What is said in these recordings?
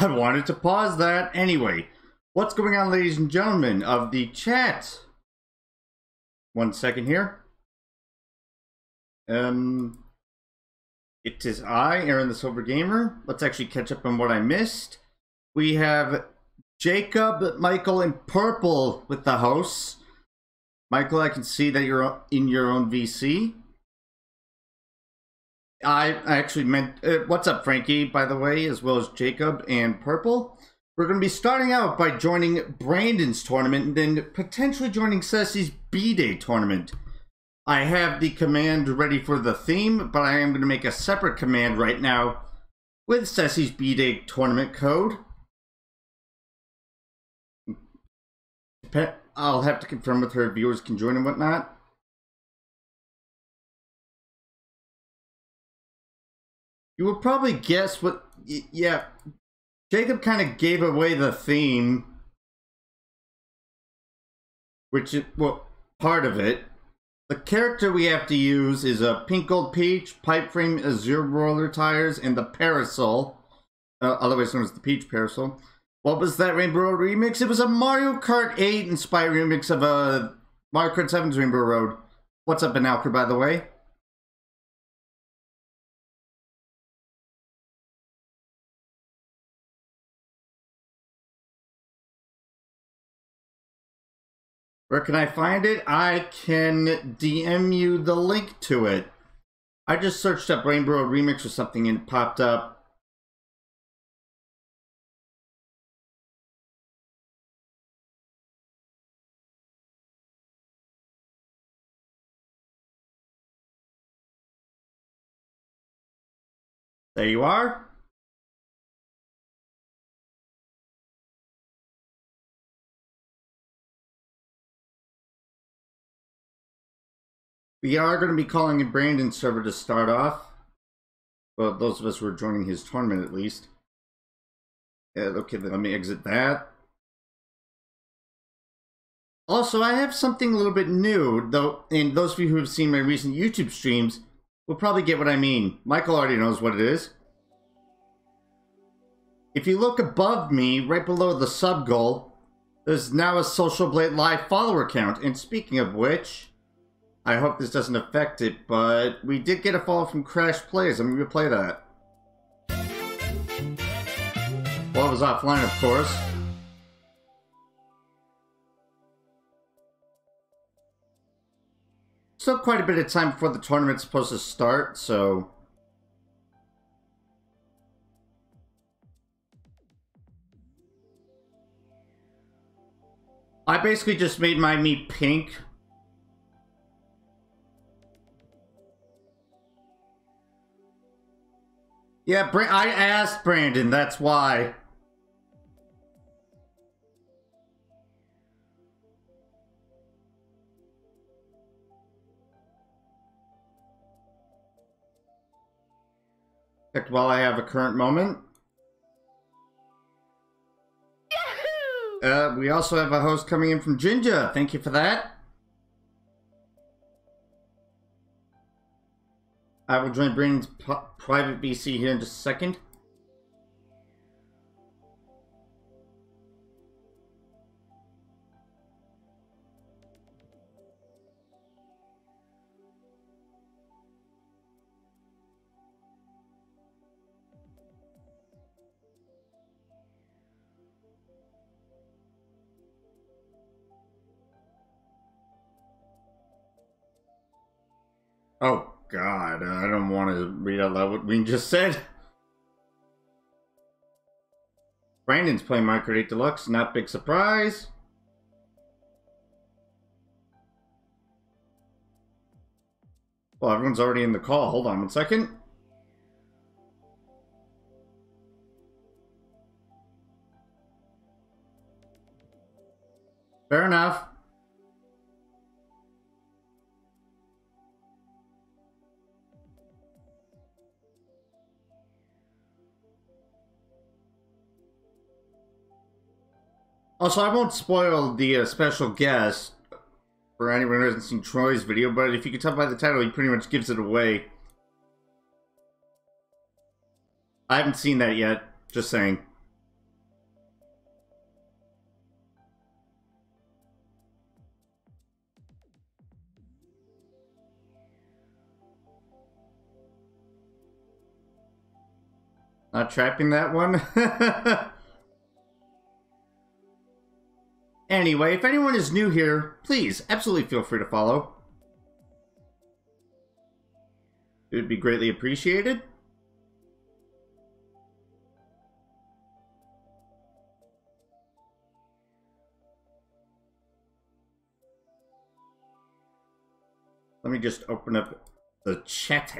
I wanted to pause that. Anyway, what's going on, ladies and gentlemen of the chat? One second here. Um, it is I, Aaron the Silver Gamer. Let's actually catch up on what I missed. We have Jacob, Michael, and Purple with the hosts. Michael, I can see that you're in your own VC. I actually meant, uh, what's up, Frankie, by the way, as well as Jacob and Purple. We're going to be starting out by joining Brandon's tournament and then potentially joining Ceci's B-Day tournament. I have the command ready for the theme, but I am going to make a separate command right now with Ceci's B-Day tournament code. I'll have to confirm with her viewers can join and whatnot. You will probably guess what. Yeah, Jacob kind of gave away the theme, which is well part of it. The character we have to use is a pink gold peach, pipe frame, azure roller tires, and the parasol, uh, otherwise known as the peach parasol. What was that Rainbow Road remix? It was a Mario Kart 8 inspired remix of a uh, Mario Kart 7's Rainbow Road. What's up, Benalker, by the way? Where can I find it? I can DM you the link to it. I just searched up Rainbow Remix or something and it popped up. There you are. We are going to be calling a Brandon server to start off. Well, those of us who are joining his tournament at least. Yeah, okay, let me exit that. Also, I have something a little bit new, though, and those of you who have seen my recent YouTube streams will probably get what I mean. Michael already knows what it is. If you look above me, right below the sub goal, there's now a Social Blade Live follower count. And speaking of which, I hope this doesn't affect it, but we did get a follow from Crash Plays. I'm going to play that. Well, it was offline, of course. Still quite a bit of time before the tournament's supposed to start, so... I basically just made my meat pink Yeah, I asked Brandon, that's why. While I have a current moment. Uh, we also have a host coming in from Jinja. Thank you for that. I will join Brandon's private VC here in just a second. Oh, God, I don't want to read out loud what we just said. Brandon's playing Mario Kart 8 Deluxe, not big surprise. Well, everyone's already in the call. Hold on one second. Fair enough. Also, I won't spoil the uh, special guest for anyone who hasn't seen Troy's video, but if you can tell by the title, he pretty much gives it away. I haven't seen that yet, just saying. Not trapping that one? anyway, if anyone is new here, please absolutely feel free to follow. It would be greatly appreciated. Let me just open up the chat.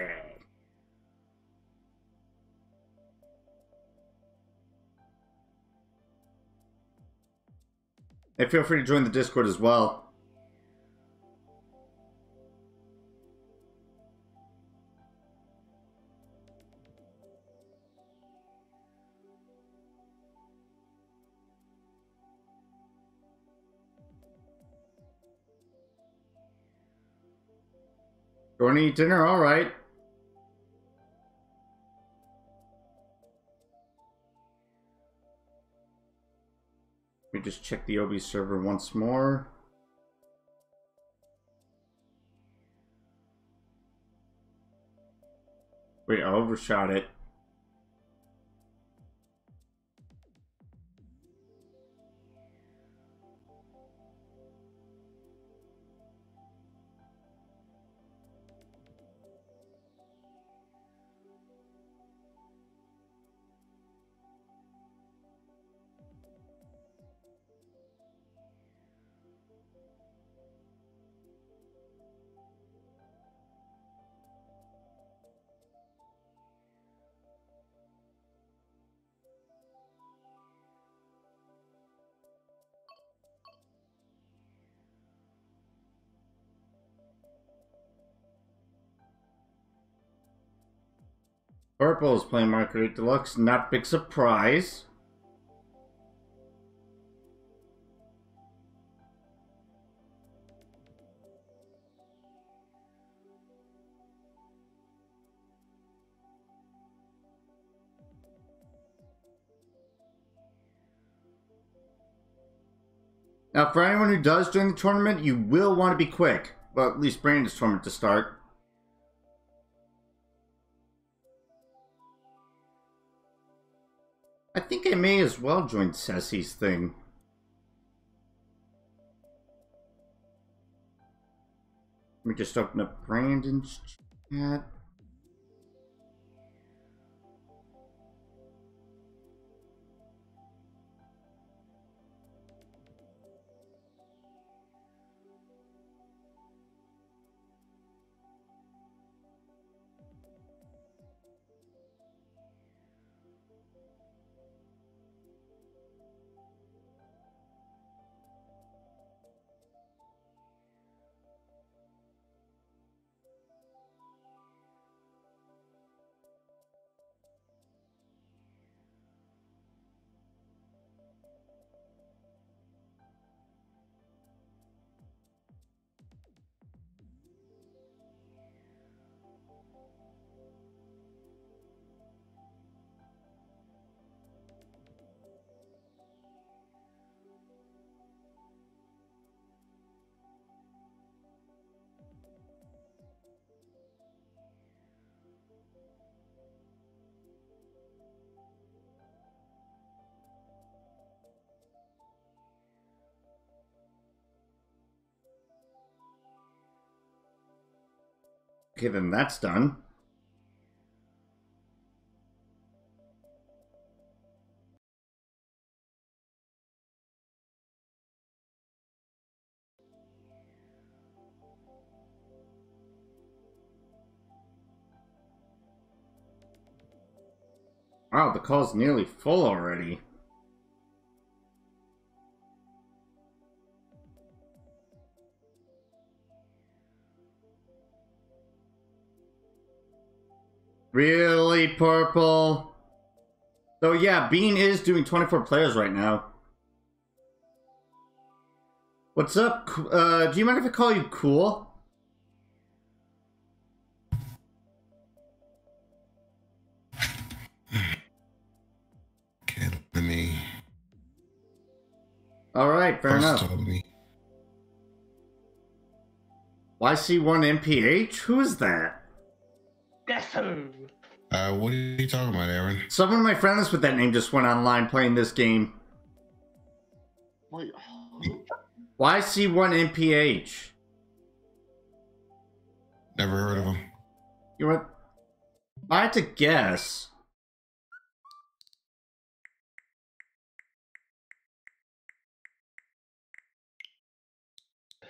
And feel free to join the Discord as well. Going to eat dinner? All right. Let me just check the OB server once more. Wait, I overshot it. Purple is playing Mario Deluxe. Not big surprise. Now, for anyone who does join the tournament, you will want to be quick. Well, at least Brandon's tournament to start. I think I may as well join Ceci's thing. Let me just open up Brandon's chat. Okay, then that's done. Wow, the call's nearly full already. Really, Purple? So yeah, Bean is doing 24 players right now. What's up? Uh, do you mind if I call you Cool? Can't let me. All right, fair enough. Me. YC1 MPH? Who is that? Desu! Uh, what are you talking about, Aaron? Some of my friends with that name just went online playing this game. Wait. YC1MPH. Never heard of him. You know what? I had to guess.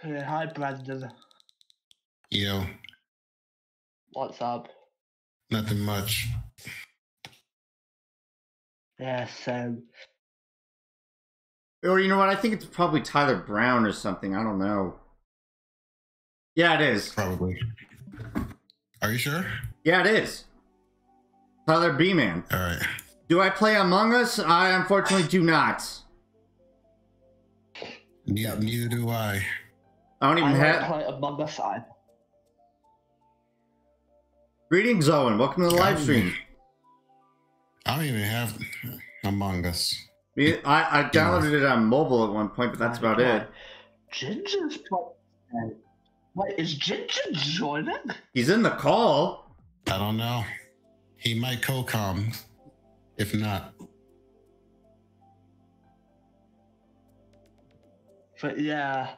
Hey, hi, Brandon. Yo, What's up? Nothing much. Yeah, so Or you know what? I think it's probably Tyler Brown or something. I don't know. Yeah, it is. Probably. Are you sure? Yeah, it is. Tyler B Man. All right. Do I play Among Us? I unfortunately do not. Ne- Neither do I. I don't even I don't have. play Among Us either. Greetings, Owen. Welcome to the live stream. I don't even have Among Us. Me- I, I downloaded it on mobile at one point, but that's about it. Ginger's probably. Wait, is Ginger joining? He's in the call. I don't know. He might co-com. If not, But yeah,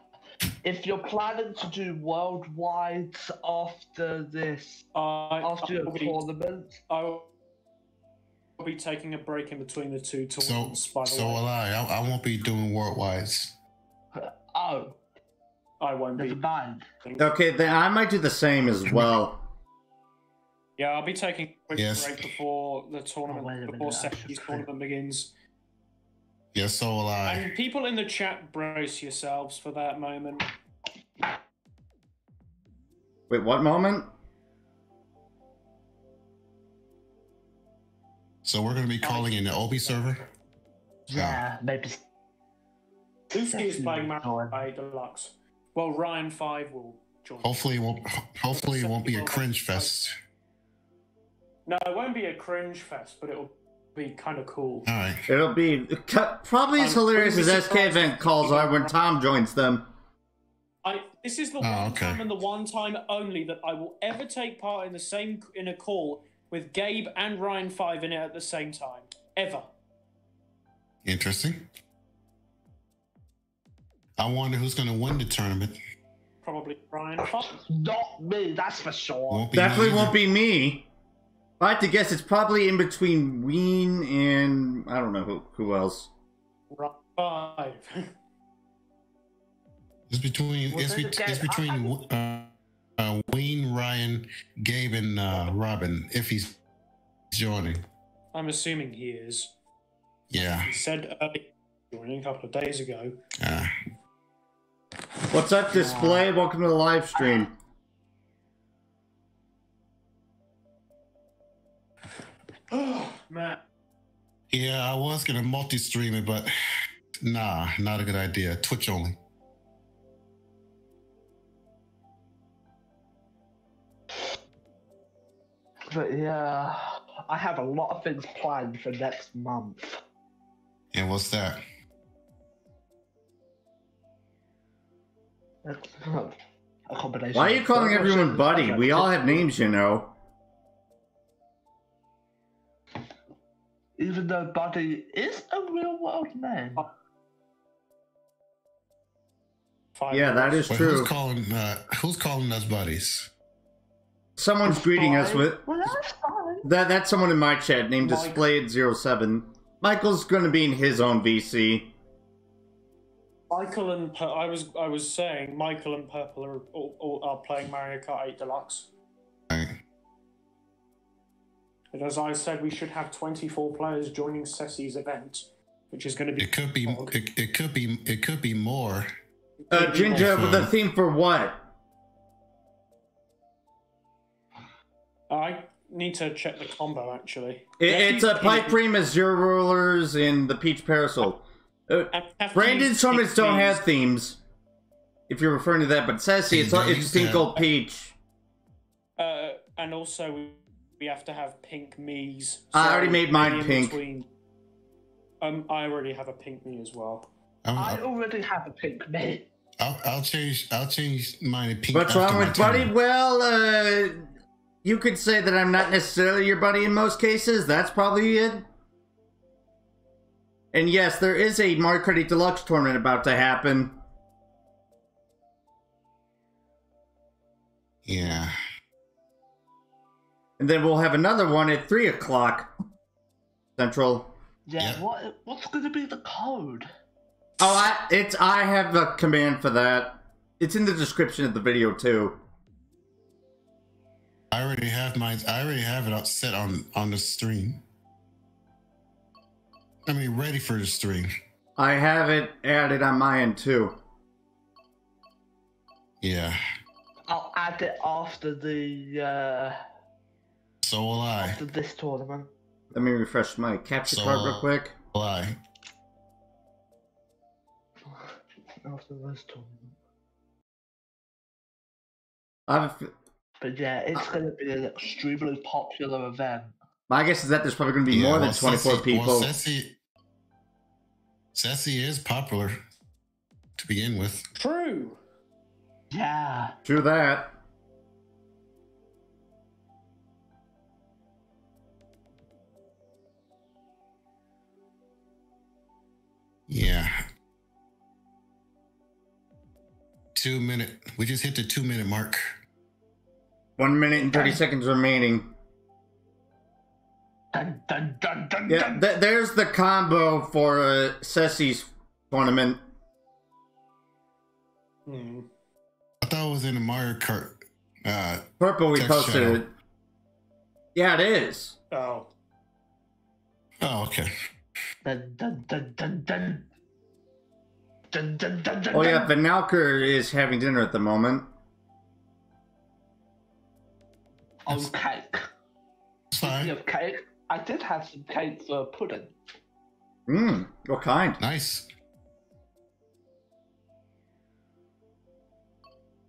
if you're planning to do worldwide after this, I, after I your will be, tournament, I will be taking a break in between the two so tournaments. by the so way, will I. I. I won't be doing worldwides. oh, I won't never be. mind. Okay, then I might do the same as well. Yeah, I'll be taking a quick Yes. break before the tournament, Oh, wait a minute, before I should Ceci's click. tournament begins. Yes, so will I. And people in the chat, brace yourselves for that moment. Wait, what moment? So we're gonna be calling in the Obi server. Yeah, maybe. Lucy is playing will join. Mario Deluxe. Well, Ryan Five will join. Hopefully, it won't. Hopefully, it won't be a cringe fest. No, it won't be a cringe fest, but it'll be kind of cool. All right. It'll be probably um, as I'm hilarious as SK surprised event calls are when Tom joins them. I, this is the Oh, one okay. time and the one time only that I will ever take part in the same in a call with Gabe and Ryan Five in it at the same time. Ever. Interesting. I wonder who's gonna win the tournament. Probably Ryan Five. Not me, that's for sure. Won't Definitely won't be me. If I had to guess, it's probably in between Ween and I don't know who who else. Ryan Five. It's between. Well, it's, be, it's between uh, uh, Wayne, Ryan, Gabe, and uh, Robin. If he's joining. I'm assuming he is. Yeah. He said early joining a couple of days ago. Uh, What's up, display? Welcome to the live stream. Oh, Matt. yeah, I was gonna multi-stream it, but nah, not a good idea. Twitch only. But yeah, I have a lot of things planned for next month. And what's that? It's, a combination. Why are you calling everyone buddy? We all have names, you know. Even though Buddy is a real world name. Five Yeah, that is But true. who's calling? Uh, who's calling us buddies? Someone's greeting us with Well, that's that. That's someone in my chat named Mike. Displayed07. Michael's going to be in his own VC. Michael and Pur- I was I was saying Michael and Purple are, all, all, are playing Mario Kart 8 Deluxe. And as I said, we should have 24 players joining Ceci's event, which is going to be. It could be. It, it could be. It could be more. Uh, Ginger, Awesome. the theme for what? I need to check the combo actually. It, You have to it's a use pipe pink- dream, Azure Rollers, and the Peach Parasol. Uh, I have to Brandon's tournaments don't have themes. If you're referring to that, but Sassy, it's, They it's use Pink that. Gold Peach. Uh, and also, we- we have to have pink Miis. I already made mine pink. between- Um, I already have a pink Mii as well. I'm, I already have a pink Mii. I'll, I'll change. I'll change mine to pink. What's wrong with Buddy? tournament. Well, uh, you could say that I'm not necessarily your buddy in most cases. That's probably it. And yes, there is a Mario Kart Deluxe tournament about to happen. Yeah. And then we'll have another one at 3 o'clock Central. Yeah, Yep. what what's gonna be the code? Oh, I, it's I have the command for that. It's in the description of the video too. I already have mine. I already have it set on on the stream. I mean, ready for the stream. I have it added on my end too. Yeah. I'll add it after the uh So will I. after this tournament. Let me refresh my capture So- card real quick. Will I. After this tournament. I've, But yeah, it's uh, gonna be an extremely popular event. my guess is that there's probably going to be Yeah, more than 24 Ceci- people. Well, Ceci, Ceci is popular to begin with. True. Yeah. True that. Yeah. Two minute. We just hit the two minute mark. One minute and 30 seconds remaining. Dun dun dun dun Yeah, dun. th- there's the combo for uh, Ceci's tournament. Hmm. I thought it was in the Mario Kart. Uh, Purple, we Text posted channel. it. Yeah, it is. Oh. oh, okay. Dun dun dun dun dun. Dun dun dun dun. Oh, yeah. Vanalker is having dinner at the moment. Oh, cake. It's Speaking of cake, I did have some cake for pudding. Mmm, what kind? Nice.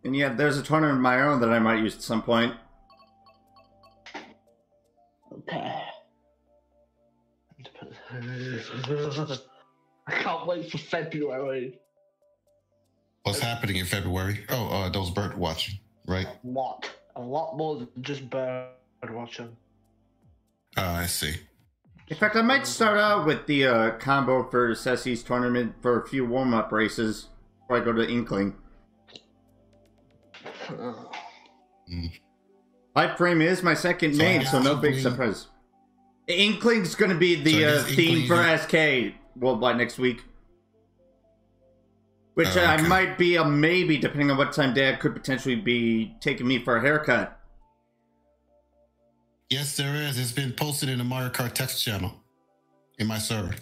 And yeah, there's a tournament of my own that I might use at some point. Okay. I can't wait for February. What's happening in February? Oh, uh, those bird watching, right? A lot. A lot more than just bird watching. Oh, I see. In fact, I might start out with the uh, combo for Ceci's tournament for a few warm up races before I go to Inkling. Pipe Frame is my second So main, so no big surprise. Inkling's gonna be the So uh, theme Inkling- for SK Worldwide next week. Which Oh, I okay. might be a maybe, depending on what time Dad could potentially be taking me for a haircut. Yes, there is. It's been posted in the Mario Kart text channel in my server.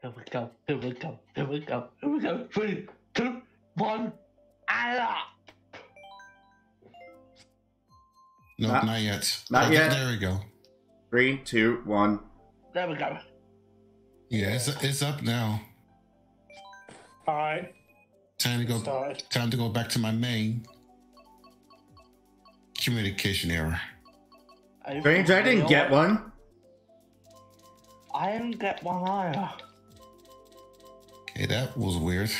Here we go. Here we go. Here we go. Here we go. Three, two, one, and up. No, Not- not, yet. not Okay, yet. There we go. Three, two, one. There we go. Yeah, it's it's up now. All right. Time to go. Started. Time to go back to my main communication error. Strange, I didn't get one. I didn't get one either. Okay, that was weird.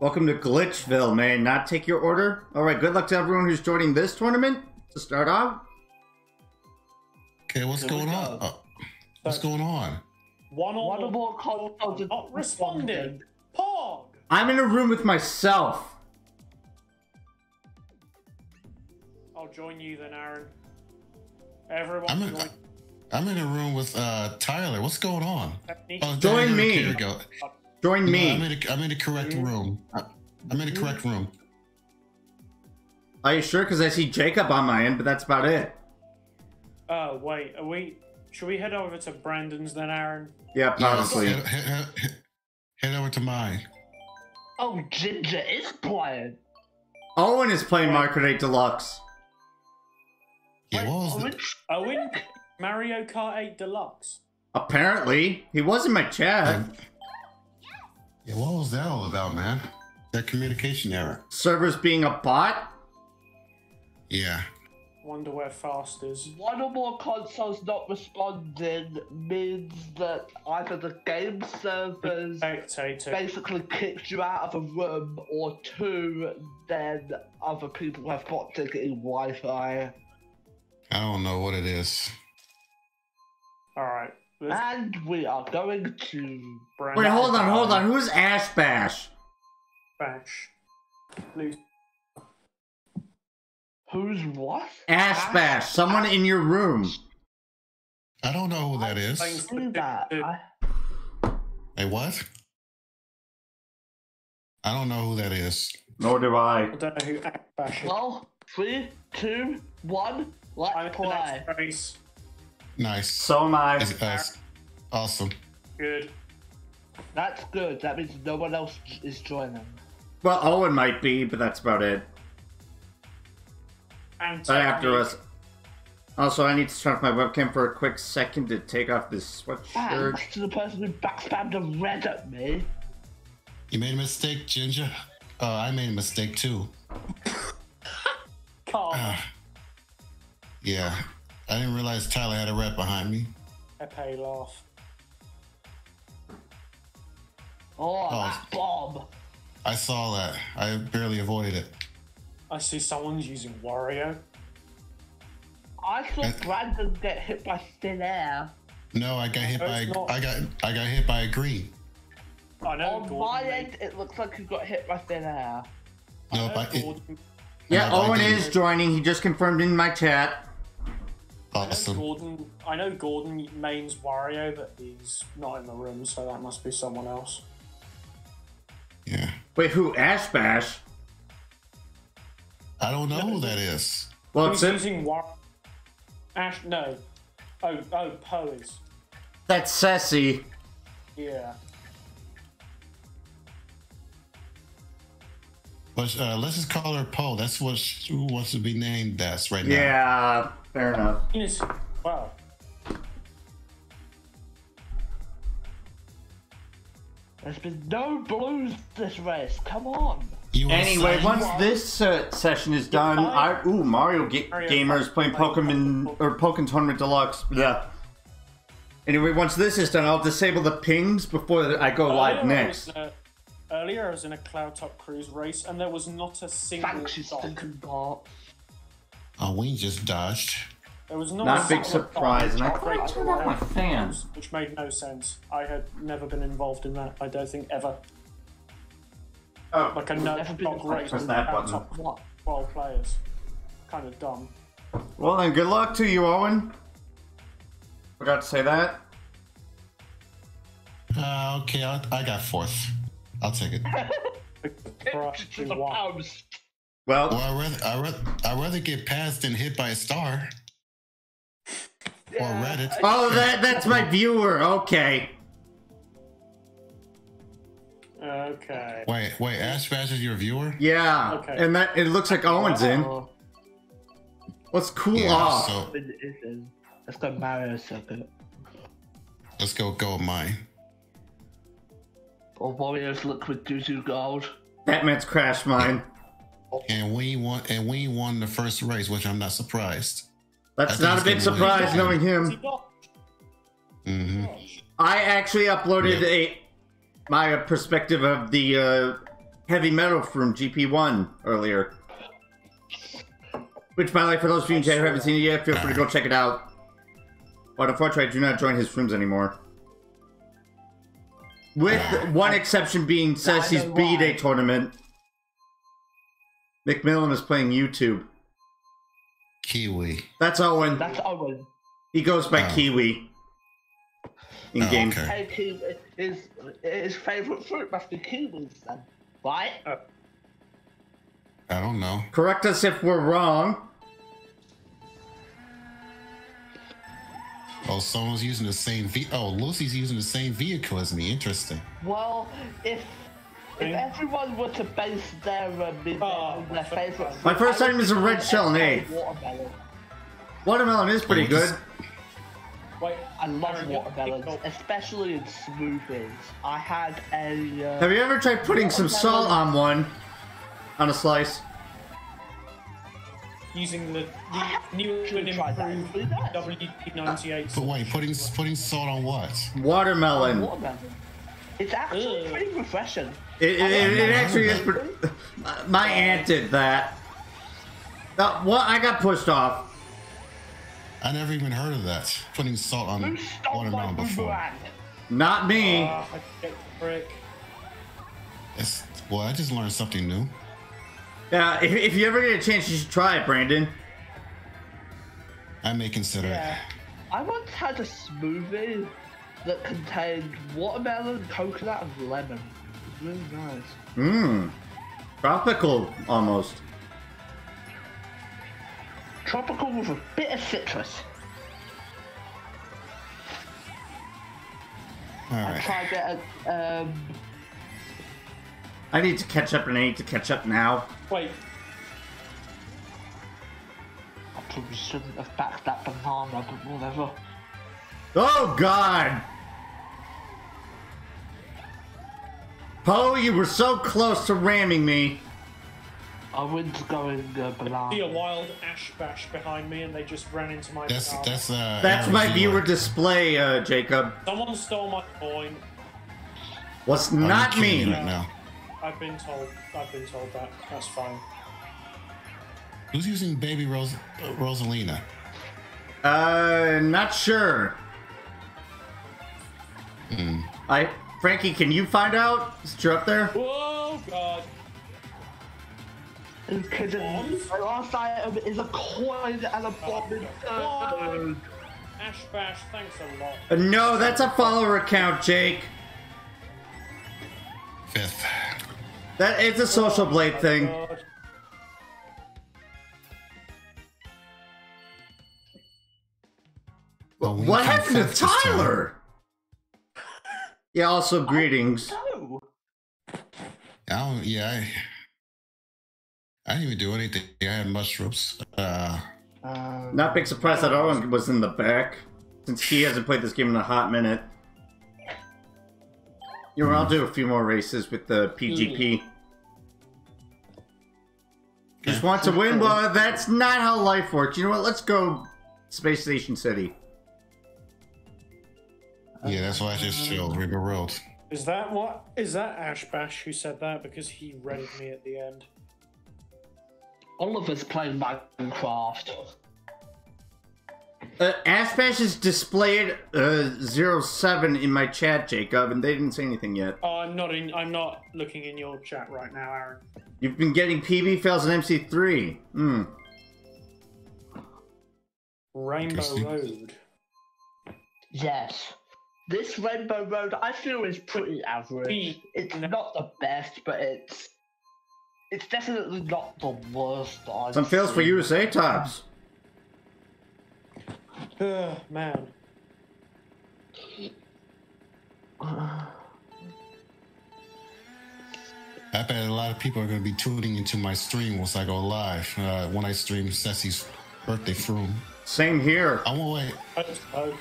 Welcome to Glitchville, man. Not take your order. All right, good luck to everyone who's joining this tournament to start off. Okay, what's Here we going on? go. Oh, what's going on? One or One or more consoles is not responding. Pog. I'm in a room with myself. I'll join you then, Aaron. Everyone I'm in. join. I'm in a room with uh Tyler. What's going on? Technique. Oh, Join there you- me. Here we go. Join No, me. I'm in. A, I'm in the correct room. I- I'm in the correct room. Are you sure? Because I see Jacob on my end, but that's about it. Oh wait, are we? Should we head over to Brandon's then, Aaron? Yeah, Yeah, honestly. head, head, head, head over to mine. Oh, Ginger is playing. Owen is playing Mario Kart 8 Deluxe. Yeah, what was the, Owen, Mario Kart 8 Deluxe. Apparently, he was in my chat. yeah, what was that all about, man? That communication error. Servers being a bot. Yeah. Wonder where Fast is. One or more consoles not responding means that either the game servers Spectator. basically kicked you out of a room, or two, then other people have got to ticketing Wi-Fi. I don't know what it is. All right. And we are going to. brand Wait, hold on, hold on. Who's Ash Bash? Bash. Loose. Who's what? Ash Bash. Someone in your room. I don't know who that is. I Do that. I, Hey, what? I don't know who that is. Nor do I. I don't know who Ash Bash is. well, three, two, one. Let's I'm play. next race. Nice. So am I. That's- that's awesome. Good. That's good. That means no one else is joining. Well, Owen might be, but that's about it. And Right after us. Also, I need to turn off my webcam for a quick second to take off this sweatshirt. Thanks to the person who backstabbed a red at me. You made a mistake, Ginger. Oh, I made a mistake too. Carl. Ah. yeah, I didn't realize Tyler had a rat behind me. Pepe laugh. Oh, Oh. that bomb. I saw that. I barely avoided it. I see someone's using Wario. I saw Brandon get hit by thin air. No, I got hit No, by. it's not. I got. I got hit by a green. I know On Gordon. my made- end, it looks like you got hit by thin air. No, know but it, Gordon, Yeah, No, Owen is joining. He just confirmed in my chat. I know awesome. Gordon. I know Gordon mains Wario, but he's not in the room, so that must be someone else. Yeah, Wait, who? Ash Bash? I don't know who that is. Well, it's using War? Ash? No. Oh, oh, Poe is. that's Sassy. Yeah. But uh, let's just call her Poe. That's what she wants to be named as right now. Yeah, fair enough. Yes. Wow. There's been no blues this race. Come on. You Anyway, saying- once this uh, session is done, I ooh Mario Ga- Mario Gamers playing Pokemon or Pokemon Tournament Deluxe. Yeah. Anyway, once this is done, I'll disable the pings before I go live Earlier I next. was in a- earlier, I was in a Cloud Top Cruise race, and there was not a single Thanks, you shot. stinking bot. Oh, we just dodged. There was not, Not a a big surprise, and I shot quite turned out my fans, which made no sense. I had never been involved in that. I don't think ever. Oh, Like a no Never been dog race Press with that Cloud button. Top What? twelve players. Kind of dumb. well then, good luck to you, Owen. Forgot to say that. Uh, okay, I'll, I got fourth. I'll take it. Right, To the wow. pounds. Well, Well, I rather I rather I rather get passed than hit by a star or Reddit. oh, that that's my viewer. Okay. Okay. Wait, wait. Ash Bash is your viewer? Yeah, Okay. and that it looks like Owen's in. Oh, Let's cool Yeah. off. So. Let's go Mario Circuit. let's go go with mine. Or Warriors Liquid Doo Gold. Batman's crash mine. And we won. And we won the first race, which I'm not surprised. That's not a big surprise knowing him. got? hmm I actually uploaded Yeah. a my perspective of the uh, heavy metal from GP1 earlier. Which, by the way, for those of you who haven't seen it yet, feel free to go check it out. But unfortunately, I do not join his streams anymore. With one exception being Ceci's know B Day tournament. McMillan is playing YouTube. Kiwi. That's Owen. That's Owen. He goes by Oh. Kiwi. In Oh, game. okay. Hey, kiwi, his, his favourite fruit must be kiwis then. Right? I don't know. Correct us if we're wrong. Oh, someone's using the same V. Oh, Lucy's using the same vehicle as me. Interesting. Well, if if everyone were to base their uh, Oh, their favourite My first I time would is a red shell and. Watermelon. Watermelon is pretty Oh, good. just- Wait, I love Aaron, watermelons, especially in smoothies. I had a. Uh, Have you ever tried putting some salt on one? On a slice? using the, I the new and actually tried that. improved It's pretty nice. WD98. But wait, putting putting salt on what? Watermelon. watermelon. It's actually Ugh. pretty refreshing. It, it, it, it actually is. pre- My aunt did that. Uh, what? I got pushed off. I never even heard of that. Putting salt on Who my watermelon before. Not me. Uh, I prick. It's, well, I just learned something new. Yeah, if, if you ever get a chance, you should try it, Brandon. I may consider Yeah. I once had a smoothie that contained watermelon, coconut, and lemon. It was really nice. Mmm. Tropical, almost. Tropical with a bit of citrus. it. All I tried it at, um, I need to catch up and I need to catch up now. Wait, I probably shouldn't have backed that banana, but whatever. Oh, God! Poe, you were so close to ramming me. I went going uh, see a wild ash bash behind me, and they just ran into my. That's banana. that's uh. That's my Aaron viewer Zealer. display, uh, Jacob. Someone stole my coin. What's Are not me. right now. I've been told. I've been told that. That's fine. Who's using Baby Ros- uh, Rosalina? Uh, not sure. Hmm. I, Frankie, can you find out? Is you're up there? Oh God! Are you kidding? My last item is a coin and a bomb in third. Ash bash, thanks a lot. Uh, no, that's a follower account, Jake. Fifth. That it's a social blade Oh, thing. God. Well, we What happened to fifth this time. Tyler? Yeah. Also, greetings. No. I don't, yeah, I, I didn't even do anything. I had mushrooms. Uh, Um, Not big surprise that Owen was in the back, since he hasn't played this game in a hot minute. You know, I'll do a few more races with the PGP. Just want to win, but that's not how life works. You know what? Let's go Space Station City. yeah, that's why I just chilled River Road. Is that what? Is that Ash Bash who said that? Because he read me at the end. Oliver's playing Minecraft. Uh, Ashbash is displayed uh, 07 in my chat, Jacob, and they didn't say anything yet. Oh, I'm not in. I'm not looking in your chat right now, Aaron. You've been getting PB fails and MC3. Hmm. Rainbow Road. Yes. This Rainbow Road, I feel, is pretty average. It's not the best, but it's it's definitely not the worst. I've Some fails for seen. USA tops. Ugh, man. I bet a lot of people are going to be tuning into my stream once I go live. Uh, when I stream Ceci's birthday fruit. Same here. I won't wait. I.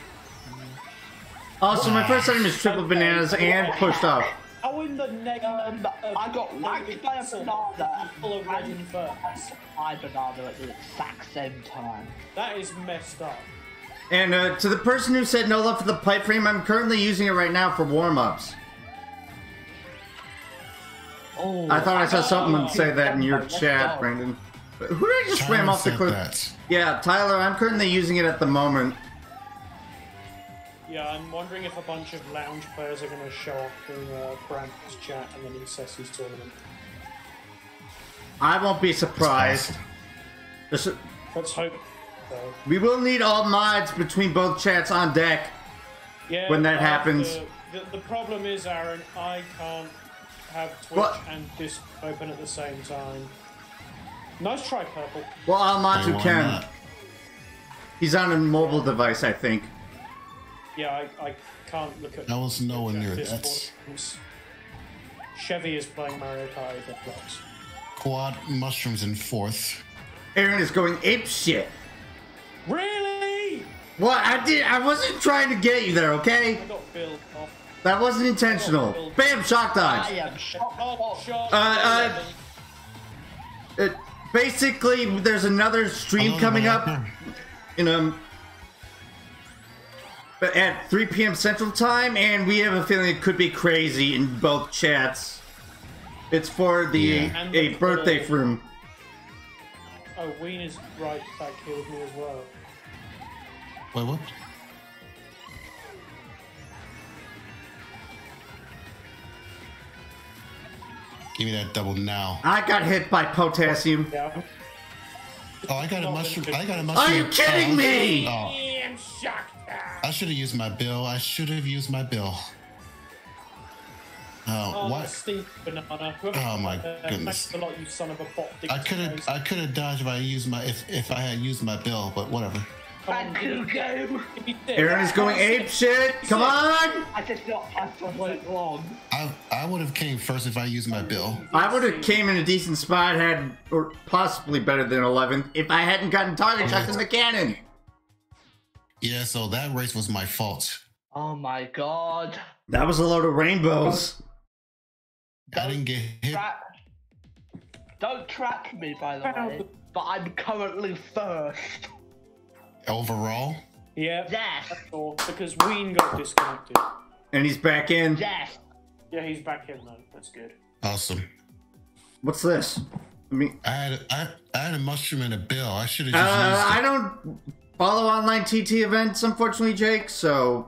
Also, my first item is triple bananas and pushed off. How in the name Um, I got whacked by a banana. Full of red and first. My banana at the exact same time. That is messed up. And uh, to the person who said no love for the pipe frame, I'm currently using it right now for warm ups. Oh, I thought I saw someone say that in your chat. Brandon. Who did I just Tyler ram off the said cliff? that. Yeah, Tyler, I'm currently using it at the moment. Yeah, I'm wondering if a bunch of lounge players are going to show up in uh, Brandon's chat and then in Ceci's tournament. I won't be surprised. Awesome. Just- Let's hope. So. we will need all mods between both chats on deck. Yeah. When that uh, happens. The, the, the problem is, Aaron, I can't have Twitch What? and this open at the same time. Nice try, Purple. Well, Almatu Wait, why can. not? He's on a mobile device, I think. Yeah, I, I can't look at. I was nowhere near this that. board. Chevy is playing Mario Kart 8 Xbox. Quad mushrooms in fourth. Aaron is going ape shit. Really? What? I did. I wasn't trying to get you there, okay? I got Bill off. That wasn't intentional. Bam! Shock I am shocked. Oh, shot. Uh, uh, It, basically, there's another stream coming up Malaka. in um but at 3 p.m. Central Time, and we have a feeling it could be crazy in both chats. It's for the Yeah. And a the- birthday room. Oh, Ween is right back here with me as well. Wait, what? Give me that double now. I got hit by potassium. Yeah. Oh, I got a mushroom. I got a mushroom. Are you kidding oh, me? Oh, I'm shocked. I should have used my bill. I should have used my bill. Oh, Oh, what? Steve banana. Oh, my Uh, goodness. Thanks a lot, you son of a bot. I could have. I could have dodged if I used my if if I had used my bill, but whatever. Thank you, game. Aaron is going ape shit. Come on. I did not have to wait long. I I would have came first if I used my bill. I would have came in a decent spot, had or possibly better than 11th if I hadn't gotten target shot in the cannon. Yeah, so that race was my fault. Oh my god. That was a load of rainbows. I didn't get hit. Track. Don't track me, by the way. But I'm currently first. Overall, Yeah, Yes. that's all. Because Ween got disconnected. And he's back in. Yes. Yeah, he's back in though. That's good. awesome. What's this? I mean, I had I, I had a mushroom and a bill. I should have uh, just used I it. don't follow online TT events, unfortunately, Jake. So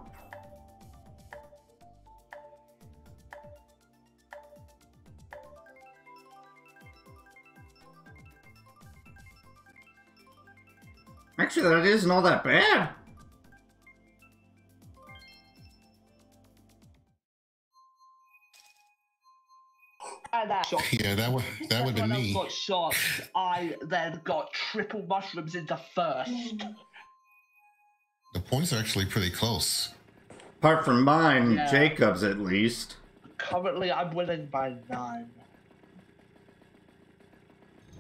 actually, that isn't all that bad. And that shot. Yeah, that would that would have Everyone been else me. got shot. I then got triple mushrooms into first. Mm. The points are actually pretty close. Apart from mine, Yeah. Jacob's at least. Currently, I'm winning by nine.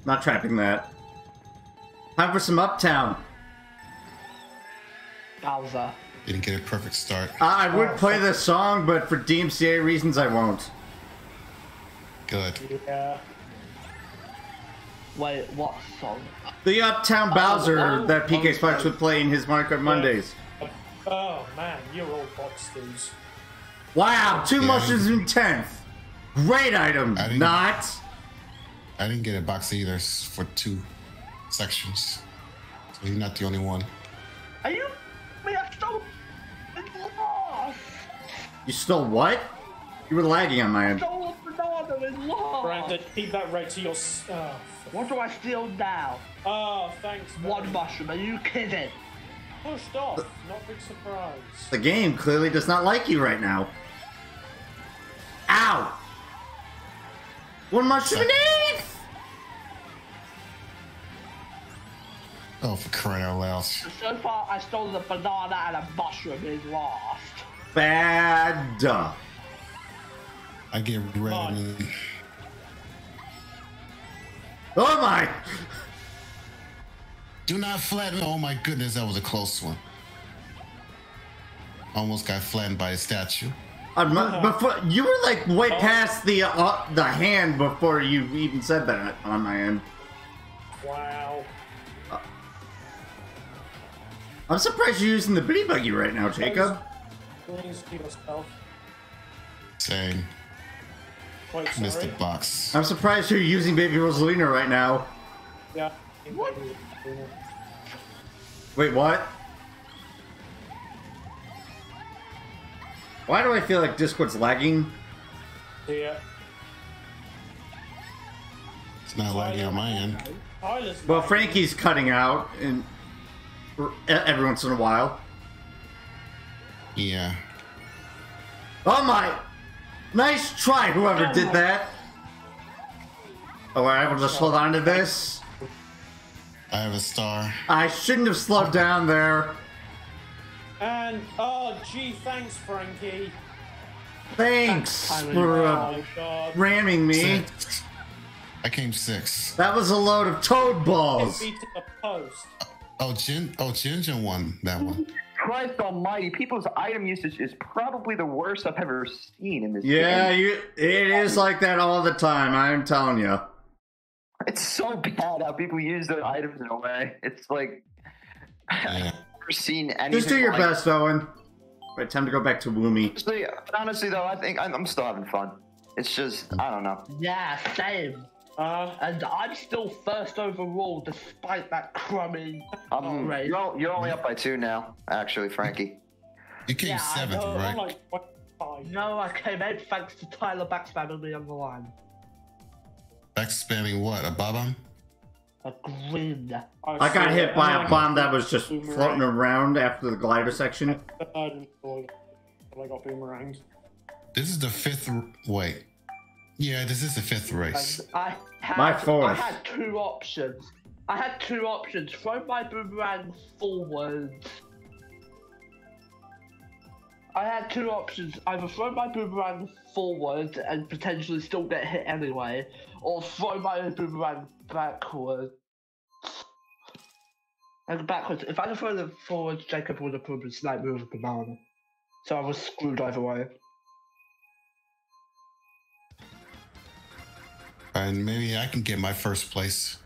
Not trapping that. Time for some Uptown. Bowser. Didn't get a perfect start. I I would oh, play this song, but for DMCA reasons, I won't. Good. Yeah. Wait, what song? The Uptown oh, Bowser oh, that PK oh, Sparkxx would play in his Mario Mondays. Oh man, you're all bot stews. Wow, two Yeah. mushrooms in 10th. Great item. I didn't- Not. I didn't get a box either for two sections. So you're not the only one. Are you? Me, I stole. Lost. You stole what? You were lagging on my end. Stole a banana and lost. Brandon, keep that right to your. Oh, What do I steal now? oh thanks. One mushroom. Are you kidding? Pushed off. Not big surprise. The game clearly does not like you right now. Ow! One mushroom in eighth! Oh, for crying out loud. So far, I stole the banana and a mushroom is lost. Bad. Duh. I get red on. and Oh my! do not flatten. Oh my goodness, that was a close one. Almost got flattened by a statue. I'm not- before you were like way past the uh, the hand before you even said that on my end. Wow. I'm surprised you're using the Biddybuggy right now, Jacob. Please to yourself. Saying, Wait, missed the sorry. box. I'm surprised you're using Baby Rosalina right now. Yeah. What? Wait, what? Why do I feel like Discord's lagging? Yeah. It's not lagging on my end. Tyler's Well. Frankie's cutting out and er, every once in a while. Yeah. Oh my! Nice try, whoever did that. Oh, I will just hold on to this. I have a star. I shouldn't have slowed down there. And oh, gee, thanks, Frankie. Thanks That's for Oh uh, my god. ramming me. Six. I came six. That was a load of toad balls. Beat the post. Oh, Jin. Oh, Jinja won that one. Christ almighty, people's item usage is probably the worst I've ever seen in this Yeah, game. you, it is like that all the time, I'm telling you. It's so bad how people use their items in a way. It's like Yeah. I've never seen anything Just do your like best, Owen. Right, time to go back to Woomy. Honestly, honestly though, I think I'm, I'm still having fun. It's just I don't know. Yeah, same. Uh, and I'm still first overall despite that crummy. Um, Right. you're, you're only up by two now, actually, Frankie. You came Yeah, I seventh, no, right? I'm like what, five. No, I came out thanks to Tyler backstabbing me on the line. Back spamming what? A bomb? A grin. I got hit by a bomb that was just Boomerang. floating around after the glider section. Third and fourth, but I got boomeranged. This is the fifth. r- Wait. Yeah, this is the fifth race. And I had, My fourth. I had two options. I had two options. Throw my boomerang forwards. I had two options. Either throw my boomerang forward and potentially still get hit anyway, or throw my boomerang backwards. And backwards. If I'd have thrown it forwards, Jacob would have probably sniped me with a banana. So I was screwed either way. And maybe I can get my first place.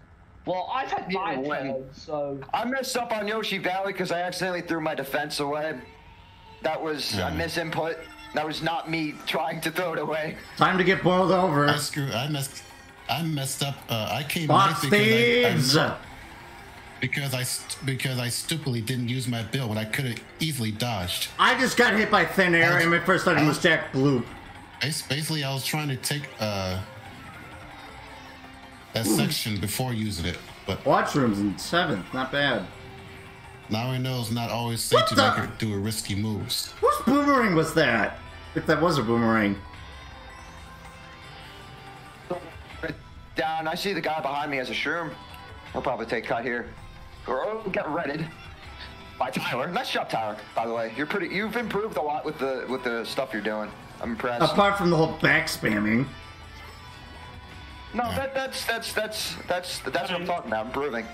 Well, I've had my Either way. turn, so. I messed up on Yoshi Valley because I accidentally threw my defense away. That was a Hmm. misinput. That was not me trying to throw it away. Time to get boiled over. I screw. I messed. I messed up. Uh, I came Box ninth because I! I, because I st- because I stupidly didn't use my bill when I could have easily dodged. I just got hit by thin air and my first item was Jack Bloop. Bas- Basically, I was trying to take uh, that section before using it, but Watchroom's in seventh, not bad. now I know it's not always safe What to the- make her do a risky moves. Whose boomerang was that? If that was a boomerang. Down. I see the guy behind me as a shroom. He'll probably take cut here. Or oh, get redded by Tyler. Nice job, Tyler. By the way, you're pretty. You've improved a lot with the with the stuff you're doing. I'm impressed. Apart from the whole back spamming. No, that, that's that's that's that's that's what I'm talking about. Improving.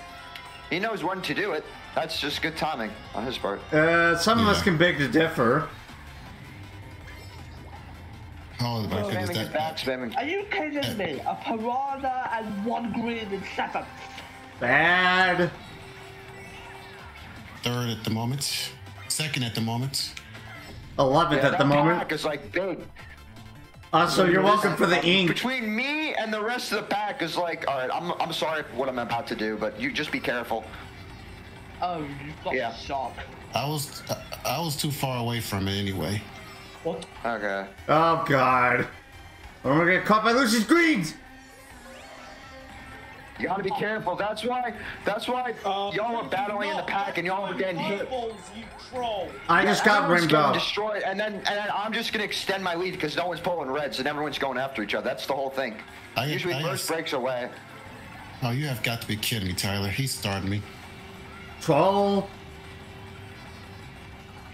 He knows when to do it. That's just good timing on his part. Uh, some of us can beg to differ. Oh my goodness, Spamming is back spamming. Are you kidding me? A piranha and one green in seventh. Bad. third at the moment, second at the moment. 11th Yeah, at the moment. pack is like big. Also, you're welcome for the ink. Between me and the rest of the pack is like, all right, I'm, I'm sorry for what I'm about to do, but you just be careful. Oh, you got Yeah. shock. I was I, I was too far away from it anyway. What? Okay. Oh, God. I'm gonna get caught by Lucy's greens. You gotta be careful. That's why. That's why Uh, y'all are battling in the pack and y'all are getting hit. Eyeballs, you troll. I Yeah, just got everyone's getting Rainbow. destroyed, and then and then I'm just gonna extend my lead because no one's pulling reds and everyone's going after each other. That's the whole thing. I- Usually I- first breaks away. Oh, you have got to be kidding me, Tyler. He started me. Troll.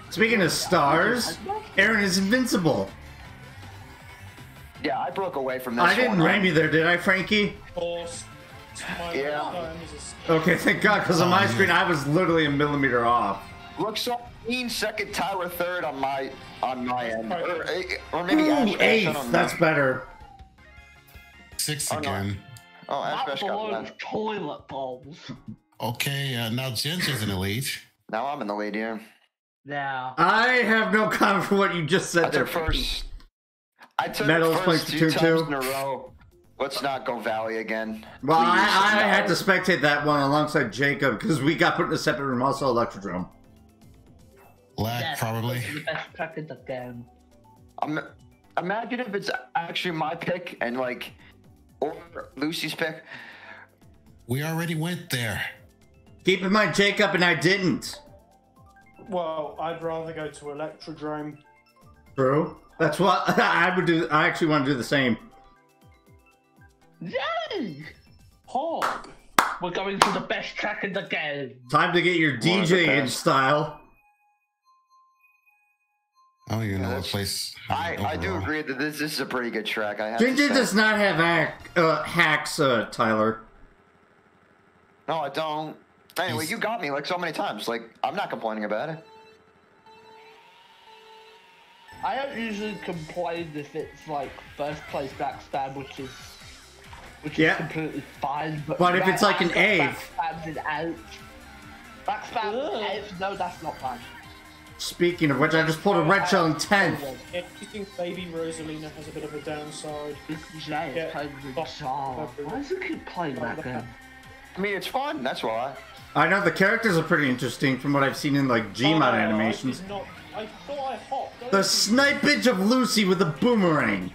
Speaking of stars, Aaron is invincible. Yeah, I broke away from this. I didn't one. ram you there, did I, Frankie? Of course. My Yeah. Okay, thank God, because on my Oh, screen yeah. I was literally a millimeter off. Looks like Dean second, Tyler third on my on my end, or, eh, or maybe Ooh, Ash, Ash, eighth. don't. That's better. Six again. Oh, Ash That Bash got blows toilet bowls. Okay, uh, now Ginger's in the lead. Now I'm in the lead here. Yeah. I have no comment for what you just I said there. took first. I took Medals first playing two times 2. in a row. Let's not go Valley again. Well, I, Please, I no. had to spectate that one alongside Jacob because we got put in a separate room, also Electrodrome. Lag, Yes, probably. this is The best track in the game. Um, imagine if it's actually my pick and like, or Lucy's pick. We already went there. Keep in mind, Jacob and I didn't. Well, I'd rather go to Electrodrome. True. That's what I would do. I actually want to do the same. Yay! Hog. We're going to the best track in the game. Time to get your One DJ in style. I don't even know what place. I, I do agree that this, this is a pretty good track. I have Ginger does not have hack, uh, hacks, uh, Tyler. No, I don't. Anyway, He's- you got me like so many times. Like I'm not complaining about it. I don't usually complain if it's like first place backstab, which is which Yeah. is completely fine. But, But if it's like an backstab- eighth. backstabs in out, backstab in eighth, no, that's not fine. Speaking of which, I just pulled a red shell in 10th. Yeah, do you think baby Rosalina has a bit of a downside? Jay Yeah. playing the Tsar. Why does he keep playing that game? I mean, it's fun. That's why. I know the characters are pretty interesting from what I've seen in like Oh, Gmod no, animations. I, not, I thought I hopped. The you- snipage of Lucy with a boomerang.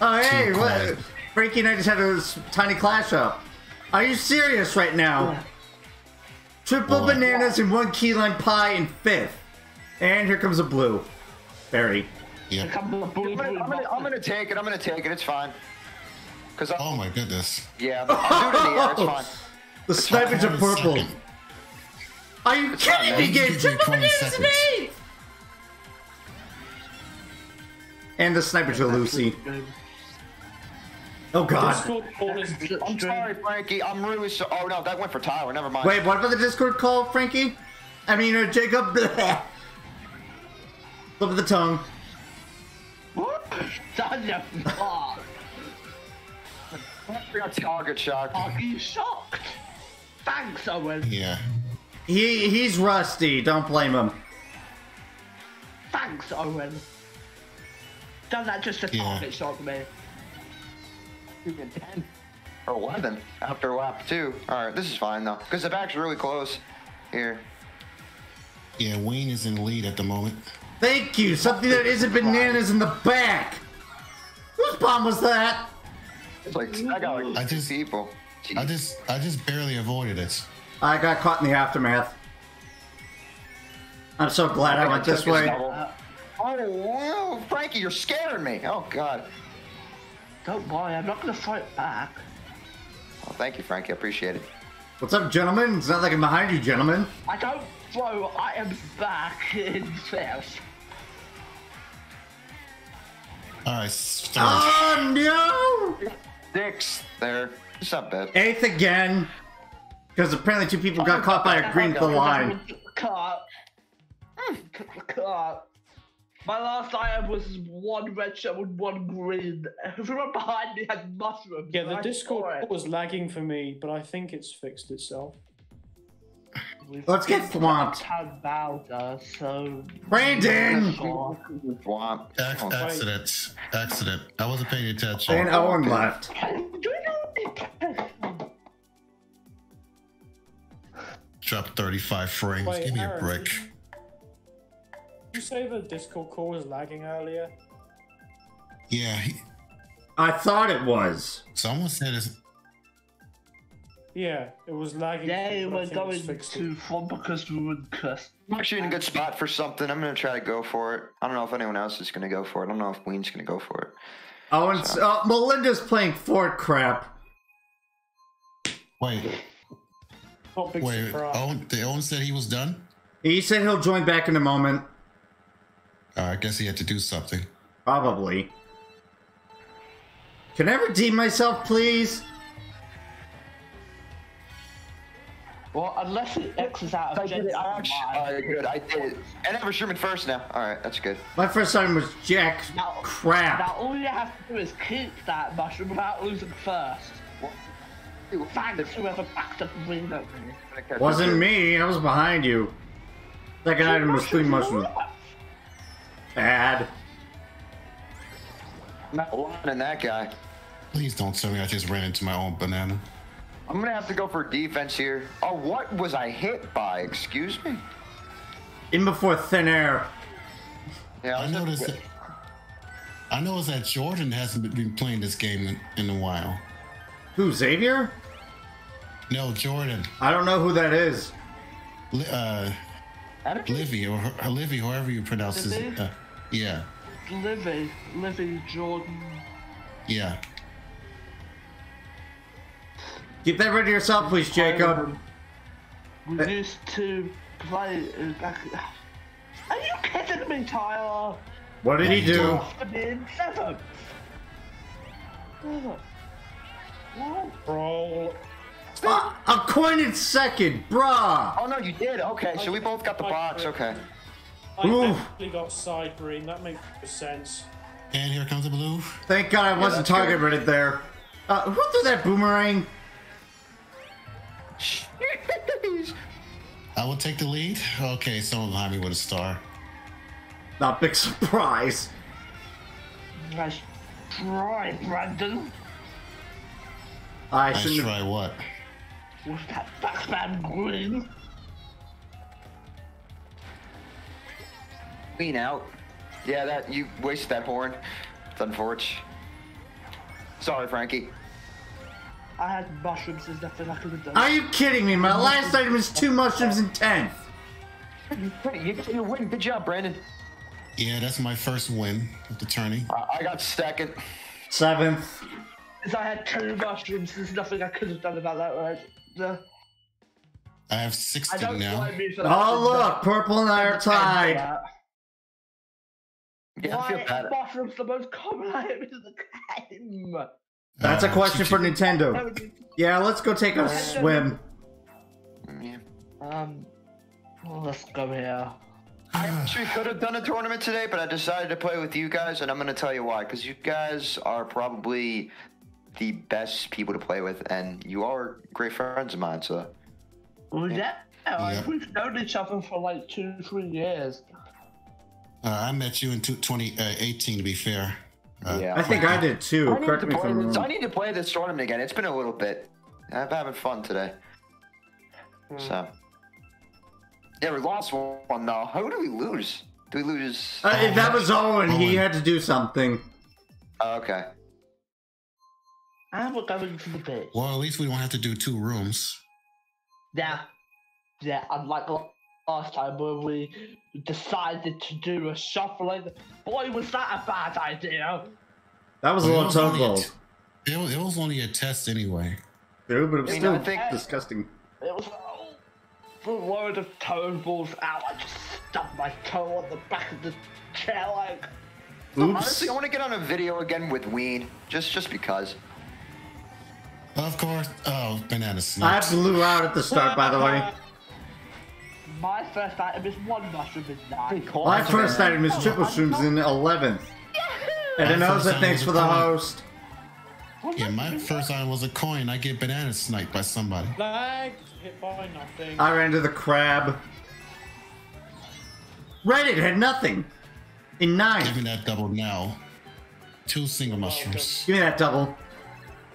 Oh hey, Too what? quiet. Frankie and I just had a s- tiny clash up. Are you serious right now? Triple What? bananas and one key lime pie in fifth. And here comes a blue. Berry. Yep. Come on, blue, I'm gonna, I'm, gonna, I'm gonna take it. I'm gonna take it. It's fine. Cause I, Oh my goodness. yeah, I'll do it in the air. It's fine. The snipage of a purple. Are you kidding me, You Gabe? give me Triple 20 bananas and seconds. eighth! And the snipage of Lucy. Oh god. Discord call is I'm sorry, Frankie. I'm really so. Oh no, that went for Tyler. Never mind. Wait, what about the Discord call, Frankie? I mean, uh, Jacob. Bleh. Flip of the tongue. What? Done you fuck. Target shocked. Are you shocked? Thanks, Owen. Yeah. He he's rusty. Don't blame him. Thanks, Owen. Done that just to Yeah. target shot me. Even 10 or 11 after lap two. All right, this is fine though, because the back's really close here. Yeah, Wayne is in the lead at the moment. Thank you. Something that isn't bananas in the back. Whose bomb was that? It's like I got like I just- people. I just I just barely avoided it. I got caught in the aftermath. I'm so glad I went this way. Oh, wow, Frankie, you're scaring me. Oh God. Don't worry, I'm not gonna fight back. Oh, thank you, Frankie. I appreciate it. What's up, gentlemen? It's not like I'm behind you, gentlemen. I don't throw items back in fast. All right, start. Oh no! Six there. It's not bad. Eighth again. Because apparently two people got oh, caught by a green at line. Cut. Cut. My last item was one red shirt with one green. Everyone behind me had mushrooms. Yeah, the I Discord saw it. call was lagging for me, but I think it's fixed itself. We've Let's get been swamped. Town Bowser, so. Brandon! Sure. Swamp. Ac- Oh, accident. Accident. I wasn't paying attention. And Owen left. Do you know Dropped 35 frames. Wait, Give me a Aaron, break. Did you, say the Discord call was lagging earlier? Yeah, he, I thought it was. someone said it's. Yeah, it was lagging. Yeah, but I we're think it's going fixed to Frombakus I'm actually in a good spot for something. I'm gonna try to go for it. I don't know if anyone else is gonna go for it. I don't know if Ween's gonna go for it. Owen's, uh, Melinda's playing Fort crap. Wait, Not big wait. Owen, the Owen said he was done? He said he'll join back in a moment. Uh, I guess he had to do something. Probably. Can I redeem myself, please? Well, unless it X's out I of did it. I Jensen's actually, mind. all right, good. I did it. And I have a Sherman first now. All right, that's good. My first time was Jack Now, crap. now all you have to do is keep that mushroom without losing first. Thanks, whoever backed up the window. Wasn't me. I was behind you. Second item was three mushrooms. Bad. Not lying that guy. Please don't tell me I just ran into my own banana. I'm gonna have to go for defense here. Oh, what was I hit by? Excuse me. In before thin air. Yeah, I was noticed that. I noticed that Jordan hasn't been- been playing this game in, in a while. Who, Xavier? No, Jordan. I don't know who that is. Li- Uh, Livy or or Livy, however you pronounce his. Livy? Uh, yeah, Livy, Livy Jordan. yeah. Keep that ready yourself, please, Jacob. We Uh, used to play uh, back. Are you kidding me, Tyler? What did he do? In seven. What? Roll. Ah, a coin in second, bruh. Oh no, you did. Okay, so we both got the box. Okay. I Oof. actually got side green. That makes sense. And here comes the blue. Thank God I wasn't that's good. target rated there. Uh, who threw that boomerang? I will take the lead. Okay, someone behind me with a star. Not big surprise. Nice try, Brandon. I Nice shouldn't. have- try what? With that backman green. Clean out. Yeah, that you wasted that horn. It's unfortunate. Sorry, Frankie. I had mushrooms, there's nothing I could have done. Are you kidding me? My last item is two mushrooms in ten. You, you, you win. Good job, Brandon. Yeah, that's my first win of the tourney. I, I got second. Seventh. Because I had two mushrooms, there's nothing I could have done about that, right? The, I have I now. blame you for that. Oh look, purple and I are tied. Yeah, Why bad. are mushrooms the most common item in the game? That's a question for Nintendo. Yeah, let's go take a swim. Yeah. Um, well, let's go here. I actually could have done a tournament today, but I decided to play with you guys, and I'm going to tell you why. Because you guys are probably the best people to play with, and you are great friends of mine. So Well, yeah, like, Yeah. we've known each other for like two, three years. Uh, I met you in two- 2018, to be fair. Uh, yeah, I think I did too. I need, Correct to me if play I'm this, I need to play this tournament again. It's been a little bit. I'm having fun today. Hmm. So yeah, we lost one though. Who do we lose? Do we lose? Uh, if that was Owen. He had to do something. Oh, okay. And we're going to the beach. Well, at least we don't have to do two rooms. Yeah, yeah, unlike la- last time when we decided to do a shuffling. Boy, was that a bad idea! That was a Well, little it was only a tugboat. t- It was, it was only a test anyway. Dude, but it was You know, still think- disgusting. It was a load of toe balls out. I just stubbed my toe on the back of the chair, like. Oops. Honestly, I want to get on a video again with Ween, just just because. Of course. Oh, banana I snacks. blew out at the start, by the way. My first item is one mushroom in nine. My first item is triple mushrooms in 11th. And My another first thanks for the host. Yeah, my first item was a coin. I get banana sniped by somebody. Lag, hit by nothing. I ran to the crab. Reddit had nothing. In nine. Give nine. me that double now. Two single mushrooms. Give me that double.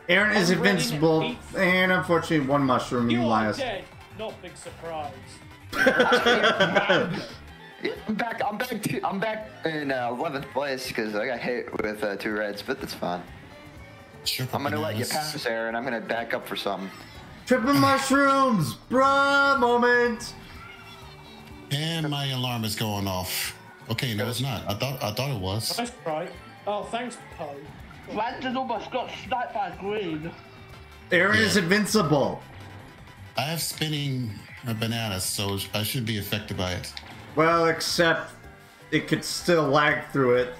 Aaron is I'm invincible, and unfortunately, one mushroom you in are last. dead. Not big surprise. Yeah, I'm back. I'm back. To, I'm back in uh, 11th place because I got hit with uh, two reds, but that's fine. Triple I'm gonna let you pass there, and I'm gonna back up for something. Tripping mushrooms, bruh, moment. And my alarm is going off. Okay, no, it's not. I thought I thought it was. That's right. Oh, thanks, Poe. Brandon almost got sniped by green. Aaron is invincible. I have spinning uh, banana, so I should be affected by it. Well, except it could still lag through it.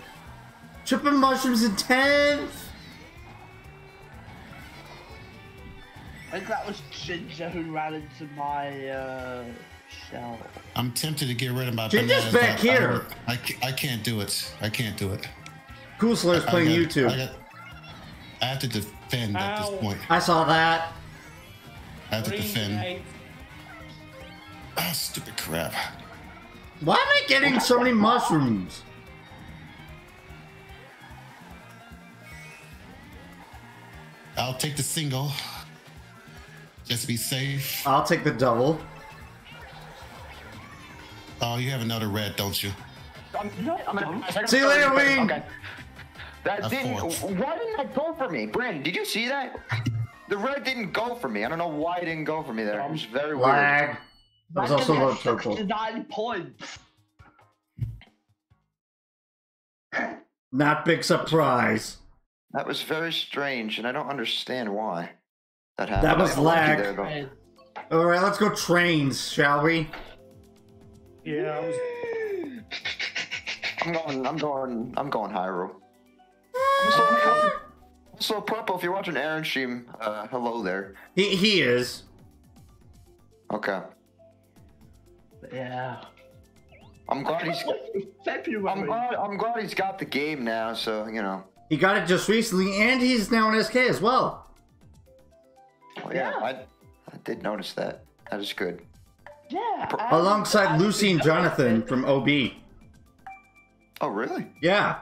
Triple mushrooms in 10th. I think that was Ginger who ran into my uh, shell. I'm tempted to get rid of my Ginger's bananas. back but I- here. I, ca- I can't do it. I can't do it. Koosler's I playing got- YouTube. I, got, I have to defend at this point. I saw that. I have to defend. Eight. Ah, stupid crap. Why am I getting so many mushrooms? I'll take the single. Just be safe. I'll take the double. Oh, you have another red, don't you? I'm, I'm gonna, See you later, Wing. Okay. That A didn't. fourth. Why didn't that go for me, Brandon? Did you see that? The red didn't go for me. I don't know why it didn't go for me there. It was very weird. Lag. That was also Brandon low has purple. 69 points. Not big surprise. That was very strange, and I don't understand why that happened. That was I like you lag. there, though. All right, let's go trains, shall we? Yeah, I was. I'm going. I'm going. I'm going Hyrule. So, so purple. If you're watching Aaron stream, uh, hello there. He he is. Okay. Yeah. I'm glad he's. February. I'm glad. I'm glad he's got the game now. So you know. He got it just recently, and he's now an SK as well. Oh, yeah, Yeah. I, I did notice that. That is good. Yeah. and alongside I Lucy and Jonathan from OB. Oh, really? Yeah.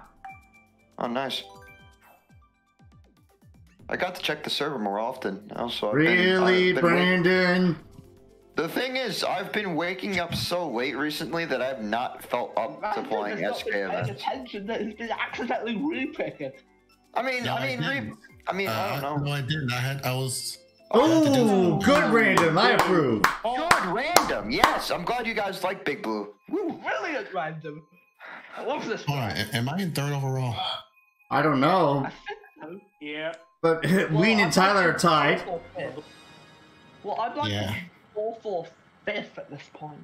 Oh, nice. I got to check the server more often. Also, I've been- Really, I've been wait- Brandon? The thing is, I've been waking up so late recently that I've not felt up to playing has not been attention that he's been accidentally repicking. I mean, No, I I mean, re- I mean, I Uh, don't know. no, I didn't. I had. I was. Oh, good random. I approve. Oh, Good random. Yes, I'm glad you guys like Big Blue. Woo. Brilliant random. I love this Hold on. one. a- Am I in third overall? I don't know, I so. yeah. but Well, Ween and Tyler are tied. fourth or fifth. Well, I'm like Yeah. Fourth or fifth at this point.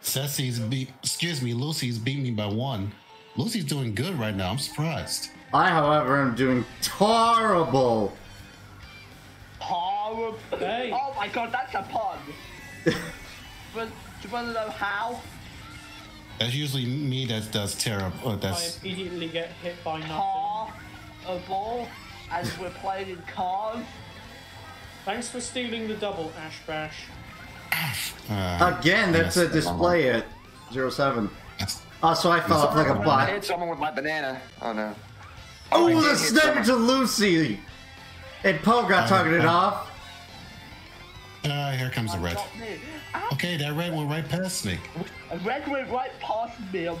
Ceci's beat. Excuse me. Lucy's beat me by one. Lucy's doing good right now. I'm surprised. I, however, am doing horrible. Horrible. Hey. Oh my god, that's a pun. but do you want to know how? That's usually me that does terrible. Oh, I that's immediately get hit by nothing. Horrible. as we're playing in cars. Thanks for stealing the double, Ash Bash. Uh, Again, that's a yes, display at 07. that's- Oh, so I fell off like a bot. I hit someone with my banana. Oh no. Oh, I did the hit snap someone. into Lucy! And Poe got Uh, targeted uh, off. Ah, here comes the red. Not me. Ah, Okay, that red went right past me. A red went right past me, uh,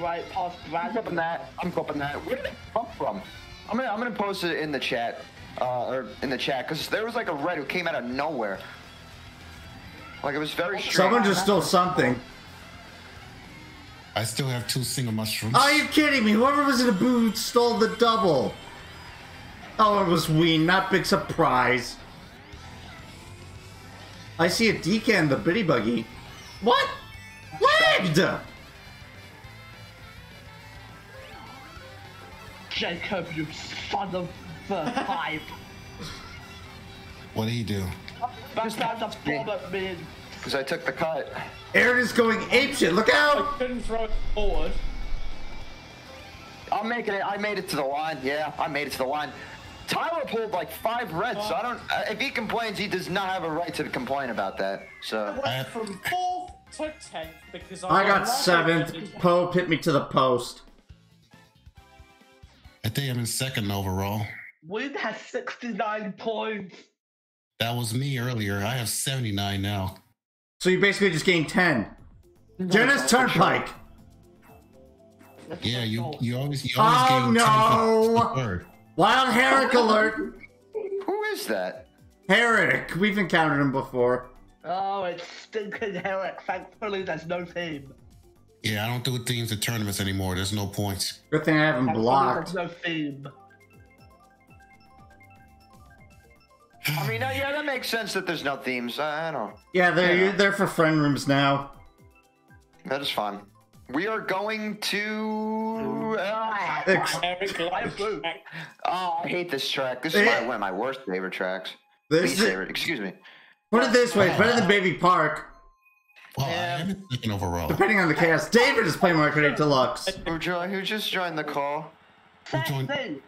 right past I'm Brandon. flipping that. I'm flipping that. Where did it come from? I'm gonna I'm gonna post it in the chat, uh, or in the chat, because there was like a red who came out of nowhere. Like it was very strange. Someone just stole something. I still have two single mushrooms. Are you kidding me? Whoever was in the booth stole the double. Oh, it was Ween, not big surprise. I see a DK in the Biddybuggy. What? Lagged! Jacob, you son of the pipe. What did he do? That's not a bomb at me. Because I took the cut. Aaron is going apeshit. Look out! I out! couldn't throw it forward. I'm making it. I made it to the line. Yeah, I made it to the line. Tyler pulled like five reds, so I don't. uh, If he complains, he does not have a right to complain about that. So I I- went from fourth to tenth because I, I got lost seventh. it. Poe hit me to the post. I think I'm in second overall. Win has 69 points. That was me earlier. I have 79 now. So you basically just gained 10. Dennis Turnpike. That's Yeah, you you always you always Oh, gain 10 no. for. Wild Herrick alert. who is that? Herrick. We've encountered him before. Oh, it's stinking Herrick. Thankfully, there's no team. Yeah, I don't do teams at tournaments anymore. There's no points. Good thing I haven't Thankfully, blocked. There's no theme. I mean, uh, yeah, that makes sense that there's no themes. I, I don't. Yeah, they're Yeah. they're for friend rooms now. That is fun. We are going to. Uh, Ex- Eric I likes approve. track. oh, I hate this track. This is my, one of my worst favorite tracks. This Least is, favorite. Excuse me. put it this way, it's better than Baby Park, Well, Yeah. I am in second overall. depending on the cast. David is playing Mario Kart 8 Deluxe. Who, jo- who just joined the call? Who joined- Sexy.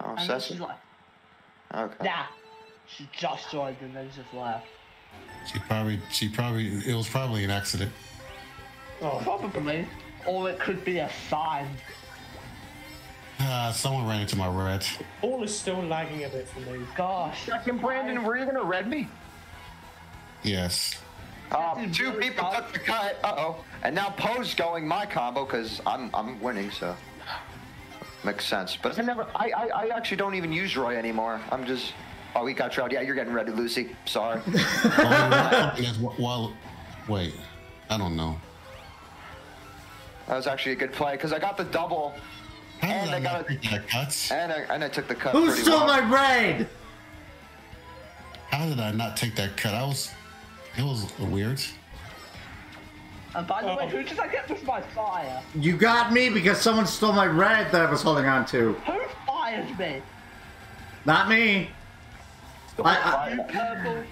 Oh, And then Ceci. like, Okay. nah. She just joined and then just left. She probably she probably it was probably an accident. Oh. Probably. Or it could be a sign. Ah, someone ran into my red. All is still lagging a bit for me. Gosh. Second, Brandon, were you gonna red me? Yes. Uh, two really people tough. took the cut. Uh oh. And now Poe's going my combo because I'm I'm winning, so makes sense. But I never. I, I I actually don't even use Roy anymore. I'm just. Oh, we got trout. Yeah, you're getting ready, Lucy. Sorry. Well, yes, well, wait. I don't know. that was actually a good play because I got the double How And I I got take that cut? and I and I took the cut. Who pretty stole well. my raid? How did I not take that cut? I was. It was weird. And by the Oh. way, who did I get with my fire? You got me because someone stole my red that I was holding on to. Who fired me? Not me. I, You purple.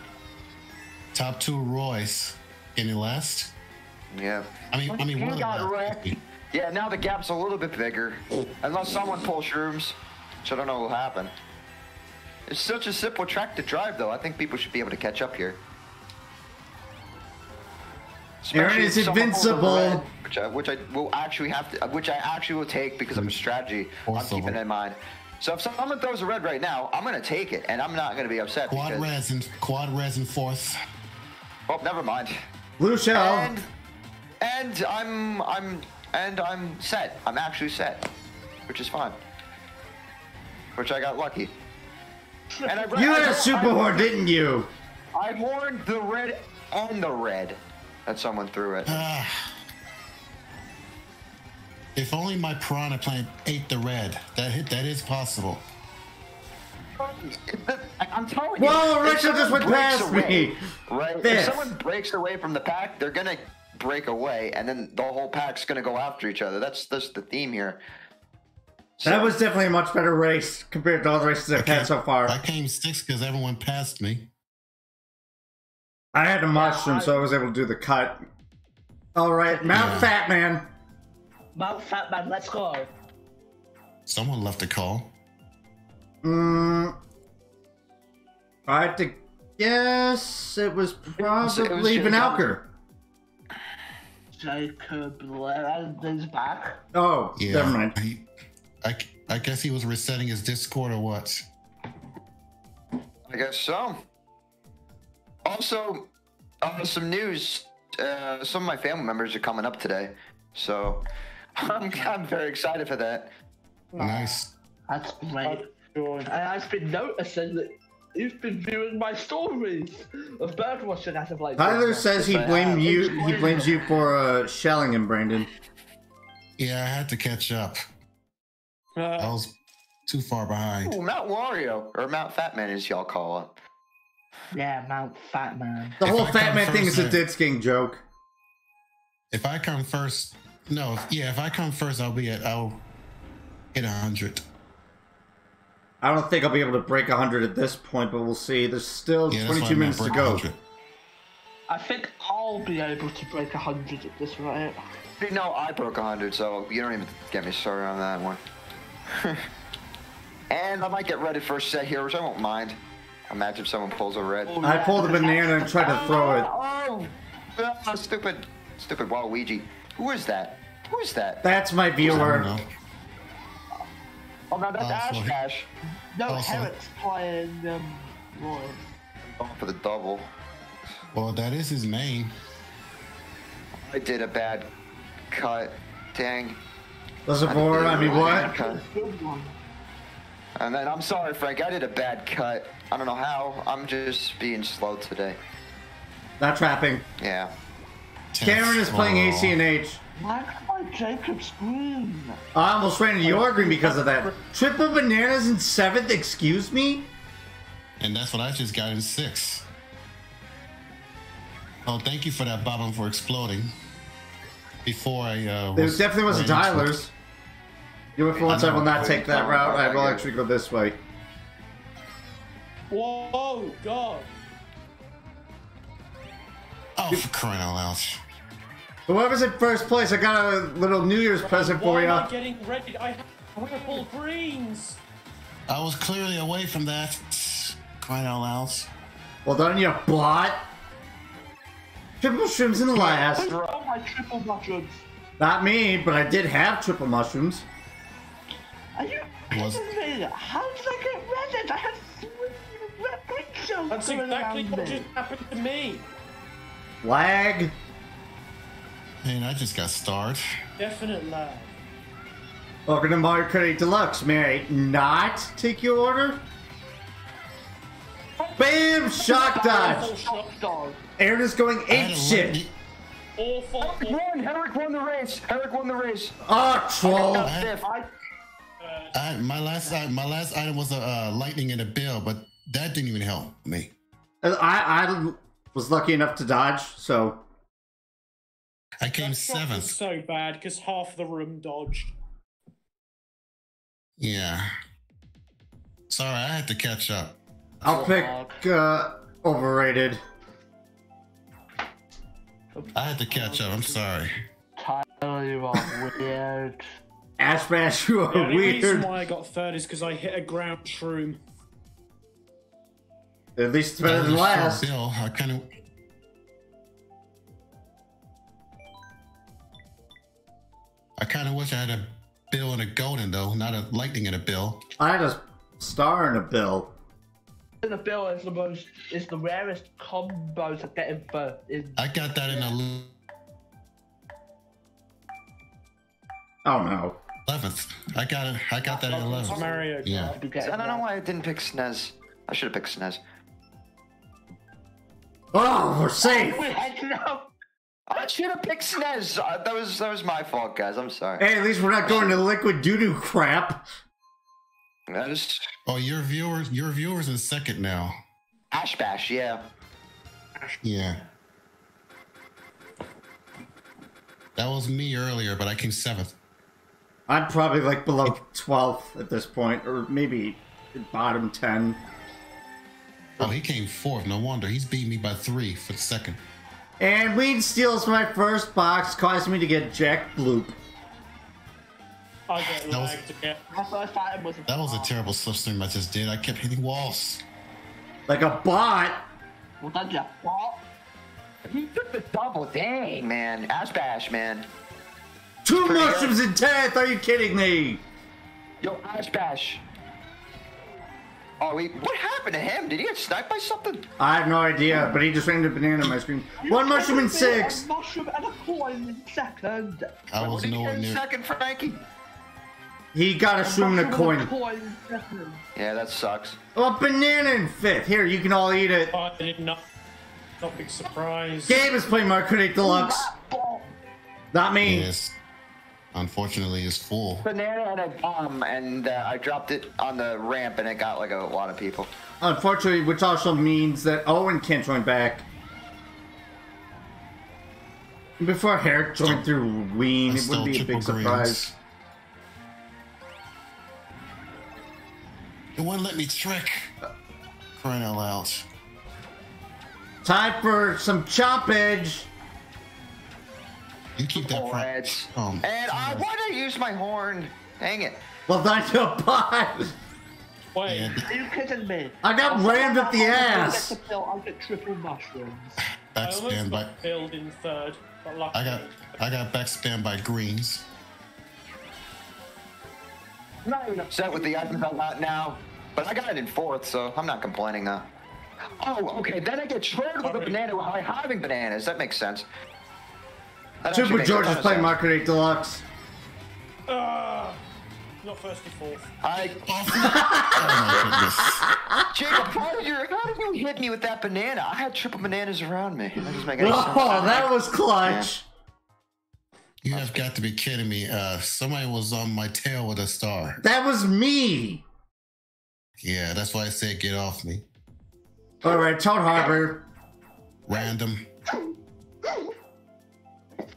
Top two Royce. Any last? Yeah. I mean, I mean, You one of got wrecked. Yeah, now the gap's a little bit bigger. Unless someone pulls shrooms, which I don't know what will happen. It's such a simple track to drive, though. I think people should be able to catch up here. Especially is if someone pulls a invincible. red, Which I, which I will actually have to, which I actually will take because of a strategy. I'm Forcible. keeping in mind. So if someone throws a red right now, I'm gonna take it, and I'm not gonna be upset. Quad because, res and quad resin and fourth. Oh, never mind. Blue shell. And and I'm I'm and I'm set. I'm actually set, which is fine. Which I got lucky. And I you I, had a super horn, didn't you? I warned the red and the red that someone threw it. Ah. If only my piranha plant ate the red. That hit, that is possible. I'm telling you. Whoa, Richard just went breaks past away, me. Right? Fifth. If someone breaks away from the pack, they're gonna break away, and then the whole pack's gonna go after each other. That's that's the theme here. That was definitely a much better race compared to all the races I've had so far. I came sixth because everyone passed me. I had a mushroom, so I was able to do the cut. All right, Mount Yeah. Fat Man. Mount Fatman, let's go. Someone left a call. Mm, I had to guess it was probably Jacob. Vanalker. Jacob Land is back. Oh, Yeah. never mind. He, I, I guess he was resetting his Discord or what? I guess so. Also, uh, some news. Uh, some of my family members are coming up today, so I'm, I'm very excited for that. Nice. That's great. And I've been noticing that you've been viewing my stories of birdwatching as of late. Tyler says he blames you. He blames you for uh, shelling him, Brandon. Yeah, I had to catch up. I Uh, was too far behind. Ooh, Mount Wario or Mount Fatman, as y'all call it. Yeah, Mount Fatman. The If whole I Fat Man thing is a then- Dead King joke. If I come first, no, yeah, if I come first, I'll be at, I'll hit a hundred. I don't think I'll be able to break 100 at this point, but we'll see. There's still Yeah, 22 minutes to go. 100. I think I'll be able to break 100 at this rate. You know, I broke 100, so you don't even get me started on that one. and I might get ready for a set here, which I won't mind. Imagine if someone pulls a red. Oh, I pulled a banana and tried to throw it. Oh, oh, oh stupid, stupid Waluigi. Who is that? Who is that? That's my I viewer. know. Oh, no, that's Oh, Ash sorry. Cash. No, Also- Herrick's playing, um, Roy. Going for the double. Well, that is his main. I did a bad cut. Dang. Listen for, I mean, what? Good one. And then I'm sorry, Frank. I did a bad cut. I don't know how. I'm just being slow today. Not trapping. Yeah. Cameron is playing Oh. AC and H. Why can't Jacob scream? I almost ran into your green because of that. Triple bananas in seventh, excuse me? And that's what I just got in six. Oh, thank you for that, Bobbin, for exploding. Before I, uh. There was definitely wasn't ran into it. Tyler's. You know, for once I will not take that route. I will actually go this way. whoa, God. Oh, for crying out loud. Whoever's in first place, I got a little New Year's present for Why am I you. getting ready? I have purple greens. I was clearly away from that. Crying out loud. Well done, you bot. Triple shrooms in the last. Oh, my triple mushrooms. Not me, but I did have triple mushrooms. Are you Was- kidding me? How did I get redded? I had three red green That's exactly what just happened to me. Lag. Man, I just got starred. Definite lag. Welcome to Mario Kart 8 Deluxe. May I not take your order? Bam! Shock dodge! Awful. Dog. Aaron is going I had ape a shit. lightning- Awful. awful. Won! Herrick won the race! Herrick won the race! Oh, troll. I- I, I, my last i- my last item was a uh, lightning in a bill, but that didn't even help me. I, I was lucky enough to dodge, so. I came That shot was seventh. so bad because half the room dodged. Yeah. Sorry, I had to catch up. I'll pick uh, overrated. I had to catch up. I'm sorry. Tyler, you are weird. Ash Bash, you are The only reason weird. why I got third is because I hit a ground shroom. At least better than was a short last. Bill, I kind of. I kind of wish I had a bill and a golden though, not a lightning and a bill. I had a star and a bill. And The bill is the most is the rarest combo to get in for in I got that in the Oh no. eleventh. I got it. I got that in eleventh. Mario. Yeah. I don't know why I didn't pick SNES. I should have picked SNES. Oh, we're safe. We had no. I should have picked SNES. Uh, that was that was my fault, guys. I'm sorry. Hey, at least we're not going to liquid doo doo crap. I just Oh, your viewers, your viewers in second now. Ash Bash, yeah. Yeah. That was me earlier, but I came seventh. I'm probably like below 12th at this point, or maybe bottom 10. Oh, he came fourth. No wonder. He's beating me by three for the second. And Weed steals my first box, causing me to get Jack Bloop. I That was- lagged again. My first item was That was a terrible slipstream I just did. I kept hitting walls. Like a bot. Well, done ya. What? He took the double. Dang, man. Ash Bash, man. Two Pretty good. mushrooms in 10th, are you kidding me? Yo, Ash Bash. Oh, wait. What happened to him? Did he get sniped by something? I have no idea, but he just ran a banana on my screen. One mushroom in A six. mushroom and a coin in second. I was nowhere near. second, Frankie? He got a shroom and a coin. coin. Yeah, that sucks. Oh, a banana in fifth. Here, you can all eat it. I did not. Not big surprise. Gabe is playing Mario Kart 8 Deluxe. Bomb. Not me. Yes. Unfortunately, is full. Banana and a bomb, and uh, I dropped it on the ramp, and it got like a lot of people. Unfortunately, which also means that Owen can't join back. Before Herrick joined through Ween, it wouldn't be a big triple surprise. greens. It wouldn't let me trick. Crying out loud. Time for some choppage. You keep that. Four Pro- heads. um, And I want to use my horn. Dang it. Well done to a bot. Wait. yeah, Are you kidding me? I got I'll rammed up the I'll ass. Get the bill, I'll get triple mushrooms. I by. got filled in third, but luckily. I got. I got backspam by greens. I'm not even upset with the items I got now, but I got it in fourth, so I'm not complaining now. Oh, okay. Then I get trolled with a banana while I'm having bananas. That makes sense. That actually Super George is playing sense. Mario Kart 8 Deluxe. Ah, not first or fourth. I, Oh my Jacob, how did, you, how did you hit me with that banana? I had triple bananas around me. That doesn't make any sense. Oh, that was clutch. goodness. You have got to be kidding me. Uh, somebody was on my tail with a star. That was me. Yeah, that's why I said get off me. All right, Toad Harbor. Random.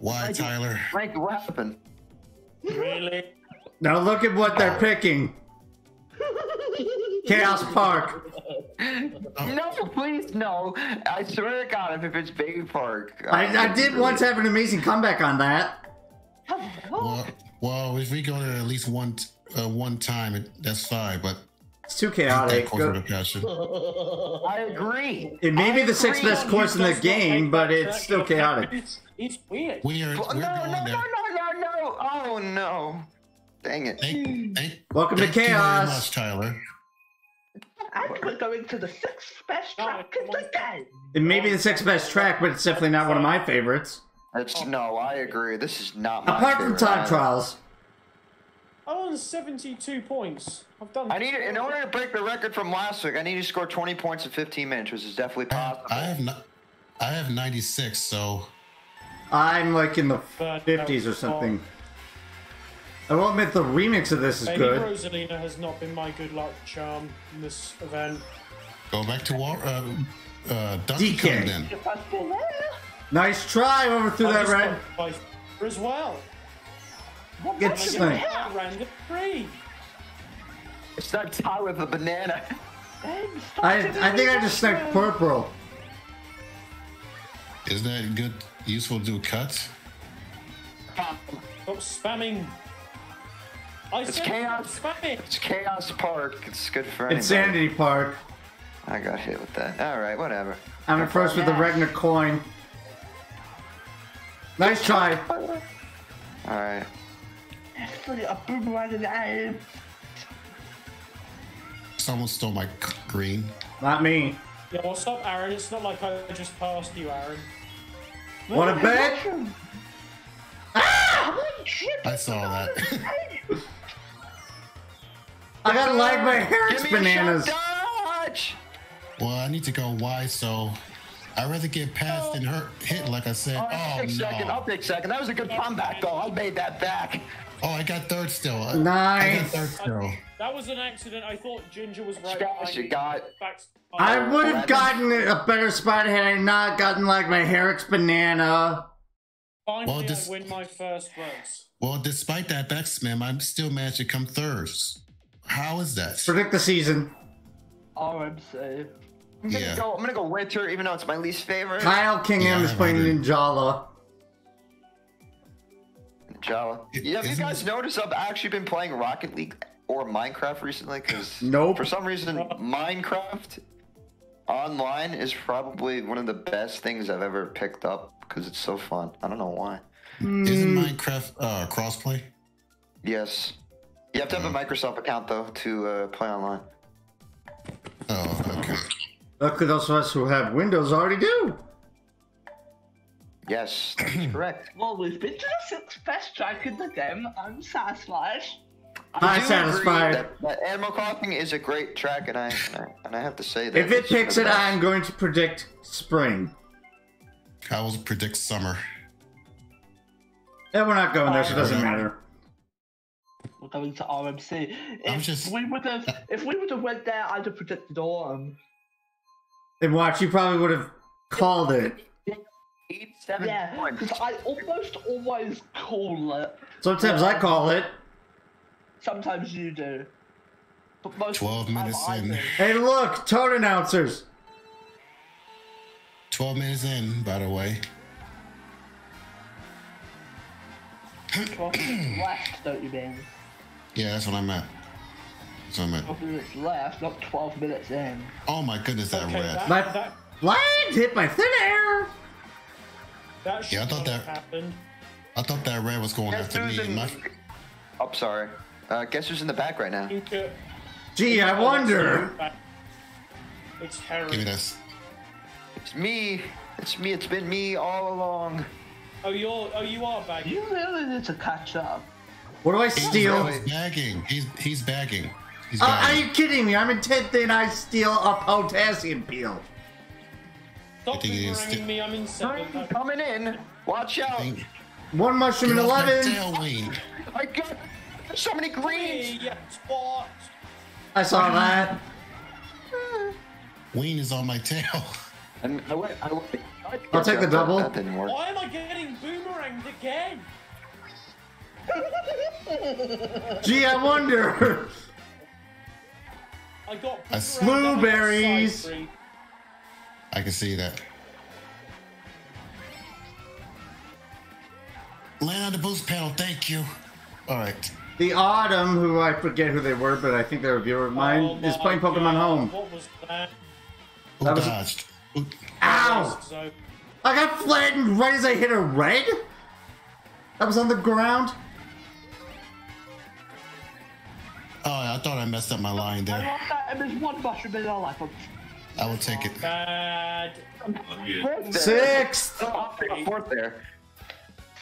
Why, Tyler? Frank, what happened? Really? Now look at what they're picking. Chaos Park. No, please, no. I swear to God, if it's Baby Park. I, uh, I did once have an amazing comeback on that. Well, well, if we go to at least one uh, one time, it, that's fine. But It's too chaotic. think course of the passion. I agree. It may be I the sixth best course in the game, but it's still look chaotic. It's, it's weird. We are No, no, going no, no, no, no. Oh, no. Dang it. Thank, thank, Welcome to thank you very chaos. much, Tyler. And we're going to the sixth best Oh, track in the game. It may be the sixth best track, but it's definitely not one of my favorites. That's, no, I agree. This is not my Apart from time either. trials. I'm on 72 points. I've done. I need in order to break the record from last week. I need to score 20 points in 15 minutes, which is definitely possible. I have not. I have 96, so I'm like in the But, 50s or something. I will admit the remix of this is Baby good. Rosalina has not been my good luck charm in this event. go back to war. Uh, uh, Donkey DK. Then. If I still there. Nice try overthrew I that just red. got by as well. Get I sniped. get a random three. It's not tie with a banana. Then I, I think I just that sniped purple. Is that good? Useful to do cuts? Stop oh, spamming. I It's chaos. spamming. It's Chaos Park. It's good for anybody. Insanity Park. I got hit with that. All right, whatever. I'm in first with the Regna coin. Nice try. All right. Seriously, a boomerang in the air. Someone stole my c- green. Not me. Yeah, what's up, Aaron? It's not like I just passed you, Aaron. Want a bet? Ah! I saw that. I gotta like my Give Harris me bananas. a shot, dodge. well, I need to go wide, so I'd rather get passed than hurt hit, like I said. Oh, I'll Oh take second. I'll no! take second. That was a good comeback, though. I made that back. Oh, I got third still. I got Nice. third still. That was an accident. I thought Ginger was right. Scratch, behind you me. got- I Oh, would have Eleven. gotten a better spot had I not gotten like my Herrick's banana. Finally, Well, I win my first race. Well, despite that backspam, I'm still managed to come third. How is that? Predict the season. Oh, RMC. I'm gonna Yeah. go. I'm gonna go winter, even though it's my least favorite. Kyle Kingham Yeah, is playing I agree. Ninjala. Jala. Yeah, have you isn't guys it- noticed I've actually been playing Rocket League or Minecraft recently? Because Nope. for some reason, Minecraft online is probably one of the best things I've ever picked up because it's so fun. I don't know why. Isn't Mm, Minecraft uh, crossplay? Yes. You have to have a Microsoft account though to uh, play online. Oh, okay. Luckily, those of us who have Windows already do. Yes, that's correct. Well, we've been to the sixth best track in the game. I'm satisfied. I'm do satisfied. agree That, that Animal Crossing is a great track, and I and I, and I have to say that. If it it's picks the it, best. I'm going to predict spring. I will predict summer. Yeah, we're not going there, so it doesn't matter. We're going to RMC. I'm If just- we would have, if we would have went there, I'd have predicted autumn. And watch, you probably would have called it. Eight, seven Yeah, points. because I almost always call it. Sometimes I call it. Sometimes you do. But most 12 of the time minutes in. Hey, look, tone announcers. 12 minutes in, by the way. Twelve minutes left, don't you mean? Yeah, that's what I'm at. That's what I'm at. Twelve minutes left, not twelve minutes in. Oh my goodness, that Okay, red. that, My- that, Flag hit by thin air. That Yeah, I thought that- happened. I thought that red was going Guess after who's me. in? My, Oh, sorry. Uh, guess who's in the back right now? Uh, Gee, I wonder. It's Harry. give me this. It's me. It's me. It's been me all along. Oh, you're. Oh, you are bagging. You really need to catch up. What do I He's steal? really- bagging. He's he's bagging. He's Uh, are you kidding me? I'm in 10th and I steal a potassium peel. Stop I think it is boomeranging me. I'm in seventh. Green coming in. Watch out. Think- One mushroom Get and 11. tail, I got so many greens. Hey, spot. I saw that. Wayne is on my tail. And I went. I went. I'll take the double. That didn't work. Why am I getting boomeranged again? Gee, I wonder. I got I s- boomeranged on the Blueberries. Side tree. I can see that. Land on the boost panel, thank you. All right. The Autumn, who I forget who they were, but I think they're a viewer of mine, Oh is playing Pokemon God, Home. What was that? Who That was- dodged? Who- Ow! So, I got flattened right as I hit a red? That was on the ground? Oh, I thought I messed up my line I there. love that and there's one mushroom in our life. I will take it. bad. Fourth there. Sixth! Oh, I'll take a fourth there.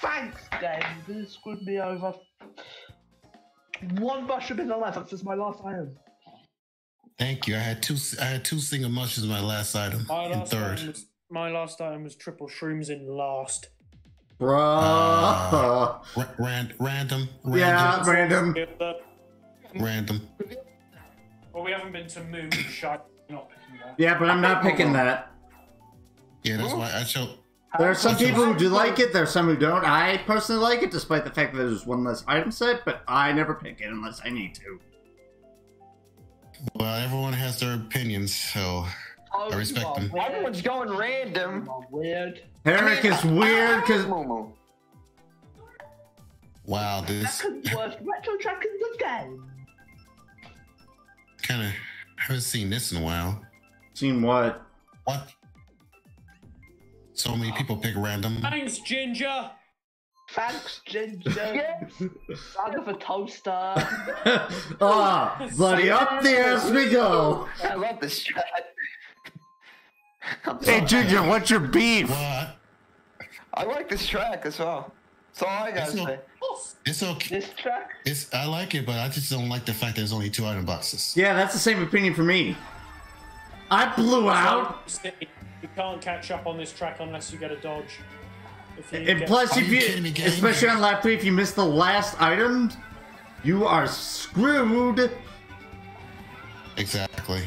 Thanks, game. This screwed me over. One mushroom in the life. That's just my last item. Thank you. I had two. I had two single mushrooms in my last item. My in last, third. item was, my last item was triple shrooms in last. Bruh. Uh, ra- ran- random. Random. yeah, random. Random. well, we haven't been to Moon. Shite. Not. Yeah, but I'm not picking that. Yeah, that's why I showed. There are some That's people who do like it, there are some who don't. I personally like it, despite the fact that there's one less item set, but I never pick it unless I need to. Well, everyone has their opinions, so Oh, I respect them. Everyone's going random. are weird. Herrick is weird because wow, this Second worst retro track in the game. kind of I haven't seen this in a while. Seen what? What? So many people pick random. Thanks, Ginger. Thanks, Ginger. Yes. Son of a toaster. ah, bloody up there as we go. I love this track. Hey. Ginger, what's your beef? What? I like this track as well. That's all I gotta It's no- say. It's okay. this track. It's I like it, but I just don't like the fact that there's only two item boxes. Yeah, that's the same opinion for me. I blew out. You can't catch up on this track unless you get a dodge. If And plus, if you you, me, especially on lap three, if you miss the last item, you are screwed. Exactly.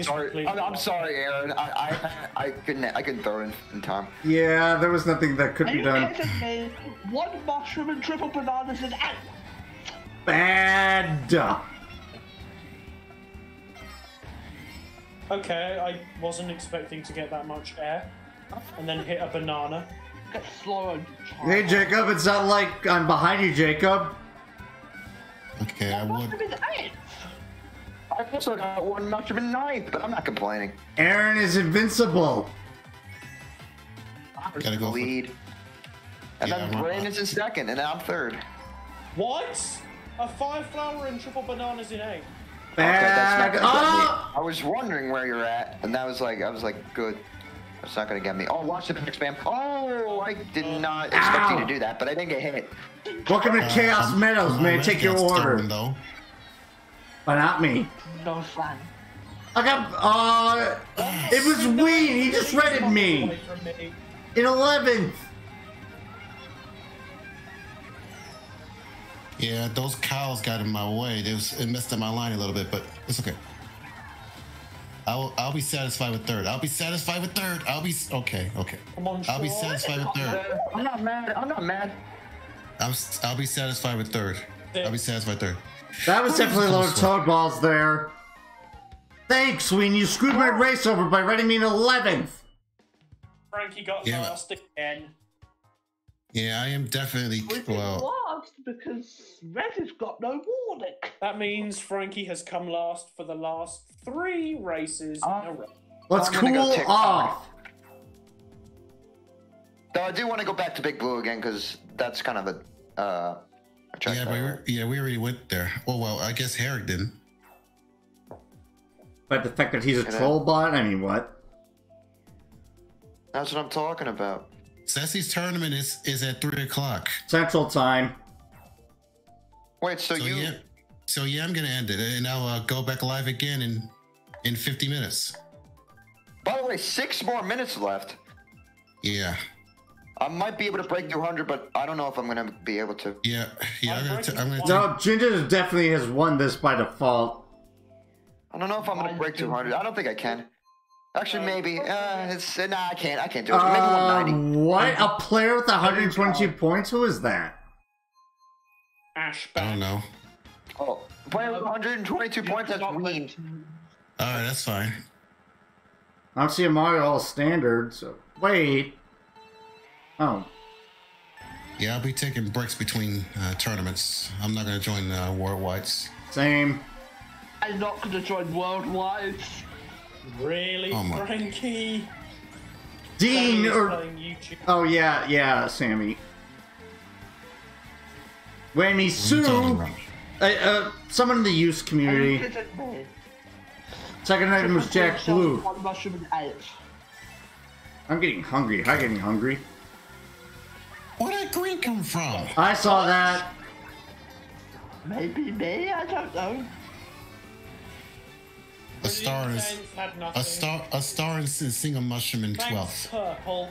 Sorry, I'm, I'm sorry, Aaron. I, I I couldn't I couldn't throw in, in time. Yeah, there was nothing that could Are be you done. kidding me? One mushroom and triple bananas and out. Bad. Okay, I wasn't expecting to get that much air, and then hit a banana. Get slow on Hey, Jacob, it's not like I'm behind you, Jacob. Okay, I would. Mushroom. I also got one mushroom in ninth, but I'm not complaining. Aaron is invincible. I Gotta in the go for- lead. And Yeah, then I'm- Brandon's in second, and I'm third. What? A five flower and triple bananas in eight. Okay, that's not gonna get me. Oh! I was wondering where you're at, and that was like, I was like, good. That's not gonna get me. Oh, watch the pick spam. Oh, I did not expect you to do that, but I didn't get hit. Welcome to Chaos Uh, Meadows, my man. Take your order. stolen, though. But not me. No fun. I got, uh, it was Ween. He just read at me. Me. In 11th. Yeah, those cows got in my way. It, was, it messed up my line a little bit, but it's okay. I'll I'll be satisfied with third. I'll be satisfied with third. I'll be okay. Okay. Come on, I'll be satisfied with third. I'm not mad. I'm not mad. I'm, s- I'll be satisfied with third. I'll be satisfied with third. That was definitely a load of toad balls there. Thanks, Ween. You screwed my race over by running me in 11th. Frankie got Yeah. last again. Yeah, I am definitely We well. last because Red has got no warning. That means Frankie has come last for the last three races in a row. Let's I'm gonna go cool TikTok. off. Though I do want to go back to Big Blue again because that's kind of a uh. A Yeah, but we, like. yeah, we already went there. Well, well, I guess Herrick didn't. But the fact that he's a Can I- troll bot, I mean, what? That's what I'm talking about. Ceci's tournament is is at three o'clock. Central time. Wait, so, So you? yeah, so yeah, I'm gonna end it, and I'll uh, go back live again in in 50 minutes. By the way, six more minutes left. Yeah, I might be able to break through 100, but I don't know if I'm gonna be able to. yeah, yeah. I'm gonna, t- I'm gonna No, Ginger definitely has won this by default. I don't know if I'm gonna break 200. I don't think I can. Actually, maybe. Uh, it's uh, nah. I can't. I can't do it. Maybe Uh, 190. what? A player with 122 points? Who is that? Ash I don't know. Oh, playing with 122 points. That's Not mean. All right, that's fine. I don't see a Mario All Standard, so. Wait. Oh. Yeah, I'll be taking breaks between uh, tournaments. I'm not gonna join uh, Worldwides. Same. I'm not gonna join Worldwide. Really, Oh my- Frankie? Dean or. Oh, yeah, yeah, Sammy. Whammy What are you talking Sue. Uh, uh, someone in the youth community. kidding me? Second item was Jack Blue. One mushroom and eight. I'm getting hungry. I'm getting hungry. Where did green come from? I saw that. Maybe me. I don't know. A star is Tenth had nothing. a star. A star in s- single mushroom in Thanks, twelfth. purple.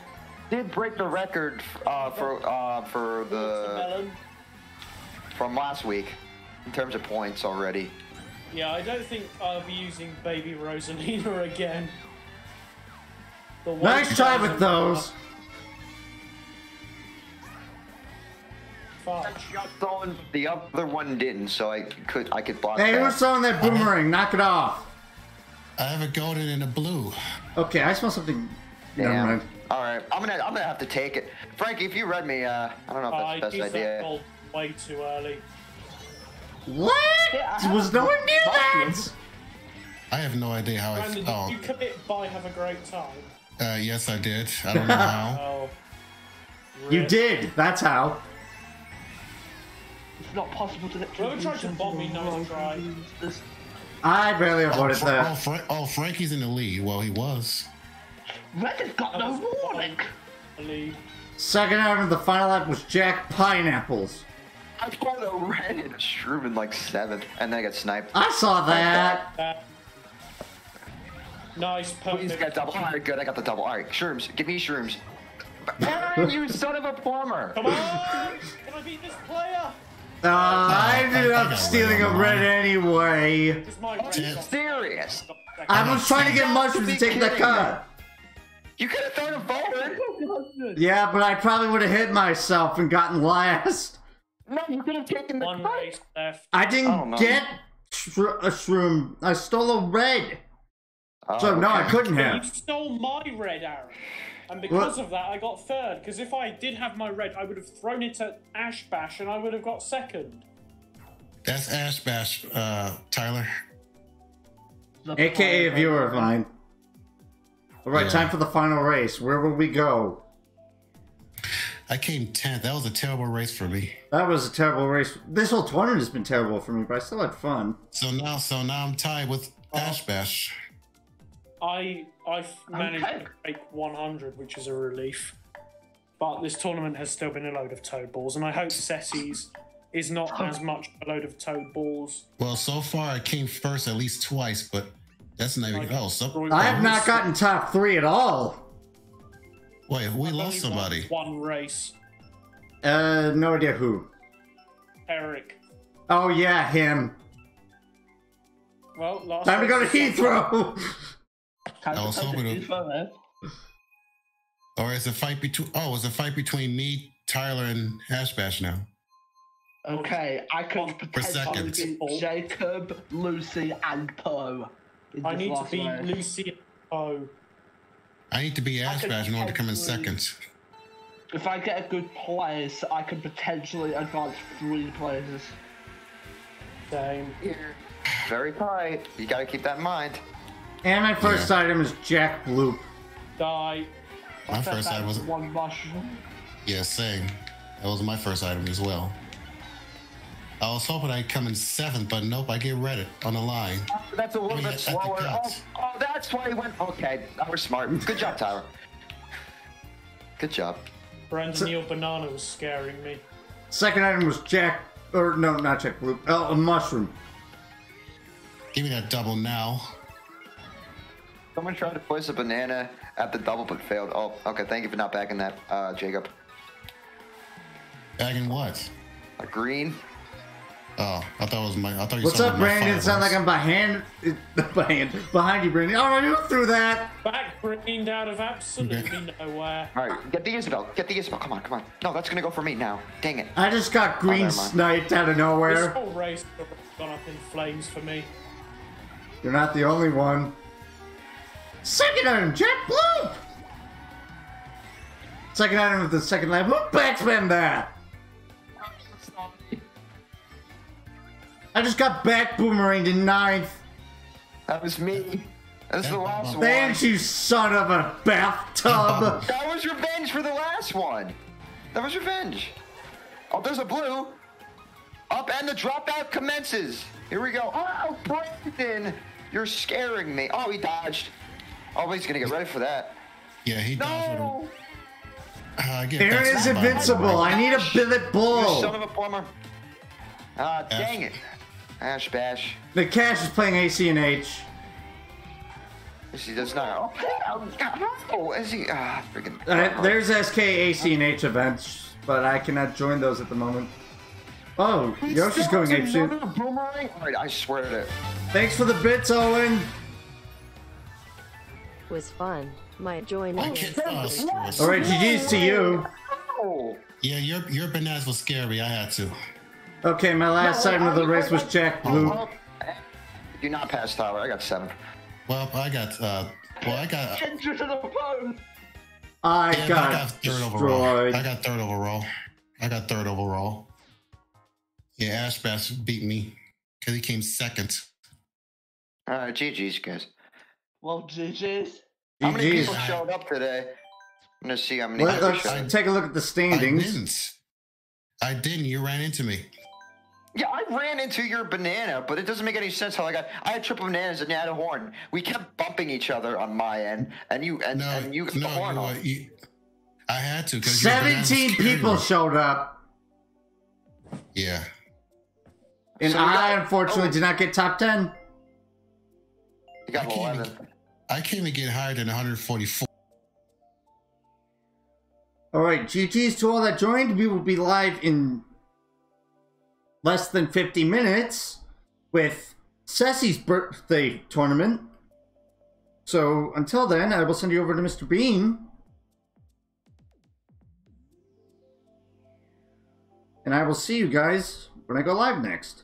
Did break the record uh, for uh, for the Watermelon. From last week in terms of points already. Yeah, I don't think I'll be using Baby Rosalina again. The Nice one try with those. Fudge. Throwing the other one didn't, so I could I could block Hey, that. who's throwing that boomerang? Knock it off. I have a golden and a blue. Okay, I smell something. Never mind. All right, I'm gonna I'm gonna have to take it. Frankie, if you read me, uh, I don't know if I that's the best idea. gold way too early. What? Yeah, I Was have no one near that? I have no idea how I. Brandon, Oh, did you commit by have a great time? uh, yes, I did. I don't know how. Oh. You did. That's how. It's not possible to get Whoever tried to bomb me, nice try. This- I barely avoided oh, that. Fra- oh, Frankie's in the lead. Well, he was. Red has got no warning. Second item of the final act was Jack Pineapples. I called a red and a shroom in like seventh, and then I got sniped. I saw that. That. Nice, Please perfect. get double. Alright, good. I got the double. Alright, shrooms. Give me shrooms. Man, you son of a plumber. Come on! Can I beat this player? Uh, I ended I- I up stealing a red anyway. It's my Serious. I was trying to get mushrooms to take the cut. You could have thrown a forward. Yeah, but I probably would have hit myself and gotten last. No, you could have taken the One cut. race left. I I don't didn't know. get shro- a shroom. I stole a red. Oh, So no, I couldn't have. You stole my red arrow. And because of that, I got third. Because if I did have my red, I would have thrown it at Ash Bash and I would have got second. That's Ash Bash, uh, Tyler. AKA a viewer of mine. Alright, Yeah. time for the final race. Where will we go? I came 10th. That was a terrible race for me. That was a terrible race. This whole tournament has been terrible for me, but I still had fun. So now, so now I'm tied with oh. Ash Bash. I I've managed Okay. to break 100, which is a relief. But this tournament has still been a load of toad balls, and I hope Ceci's is not as much a load of toad balls. Well, so far I came first at least twice, but that's not even. Oh, so I have not gotten top three at all. Wait, we I've lost only won somebody. One race. Uh, no idea who. Eric. Oh yeah, him. Well, last Time to go to race- Heathrow. Time I to was take hoping to- keys from it. Or is a fight between? Oh, it's a fight between me, Tyler, and Ash Bash now. Okay, I can potentially seconds. Jacob, Lucy, and Poe. I need to last Lucy race. Lucy. I need to be Ash could Bash in order to come in potentially- second. If I get a good place, I can potentially advance three places. same. Here. Very tight. You gotta keep that in mind. and my first Yeah. item is Jack Bloop. Die. My Set first item was to one mushroom. yeah, same. That was my first item as well. I was hoping I'd come in seventh, but nope, I get Reddit on the line. That's a little I mean, bit slower. Oh, oh, that's why he went. Okay, that was smart. Good job, Tyler. Good job. Brandon, your banana was scaring me. Second item was Jack, or no, not Jack Bloop. Oh, a mushroom. Give me that double now. Someone tried to place a banana at the double but failed. Oh, okay. Thank you for not backing that, uh, Jacob. Bagging what? A green. Oh, I thought it was my. I thought you What's up, Brandon? it was my Brandon? Sound like. I'm behind, behind, behind you, Brandon. Oh, you through that. Back greened out of absolutely nowhere. All right, get the Isabel. Get the Isabel. Come on, come on. No, that's gonna go for me now. Dang it. I just got oh, green never mind. sniped out of nowhere. This nowhere. whole race has gone up in flames for me. You're not the only one. Second item, Jack Bloop. Second item of the second lap. Who backspam that? I just got back boomeranged in ninth. That was me. That's the last one. Thanks, you son of a bathtub. That was revenge for the last one. That was revenge. Oh, there's a blue. Up and the dropout commences. Here we go. Oh, Brandon, you're scaring me. Oh, he dodged. Oh, he's gonna get ready for that. Yeah, he does. with No, a- Uh, I get Aaron is invincible. fault. I need a billet you bull. son of a plumber. Ah, dang it. Ash bash. The cash is playing AC and H. Yes, he does not. Oh, oh is he? Ah, freaking. Uh, there's SK, AC, and H events, but I cannot join those at the moment. Oh, Yoshi's going ape shit. Another boomerang. All right, I swear to. Thanks for the bits, Owen. was fun. Might join I in. can't. Oh, screw it. All right, GG's to you. Oh. Yeah, your your bananas was scary. I had to. Okay, my last No, item of the race was Jack Blue. Oh, do not pass Tyler. I got seven. Well, I got. uh Well, I got. Enter to the phone. I Yeah, but I got got third overall. destroyed. I got third overall. I got third overall. Yeah, Ash Bash beat me because he came second. All right, GG's, guys. Well, GG's. How many people showed up today? I'm gonna see how many. let's take a look at the standings. I standings. didn't. I didn't. You ran into me. Yeah, I ran into your banana, but it doesn't make any sense how I got. I had triple bananas and you had a horn. We kept bumping each other on my end, and you and, No, and you got no, the horn you, on. uh, you, I had to because 17 people showed up, Yeah. and So I got- unfortunately oh. did not get top 10. You got I can't, eleven. even, I can't even get higher than 144. All right, GG's to all that joined. We will be live in less than 50 minutes with Ceci's birthday tournament. So until then, I will send you over to Mr. Bean. And I will see you guys when I go live next.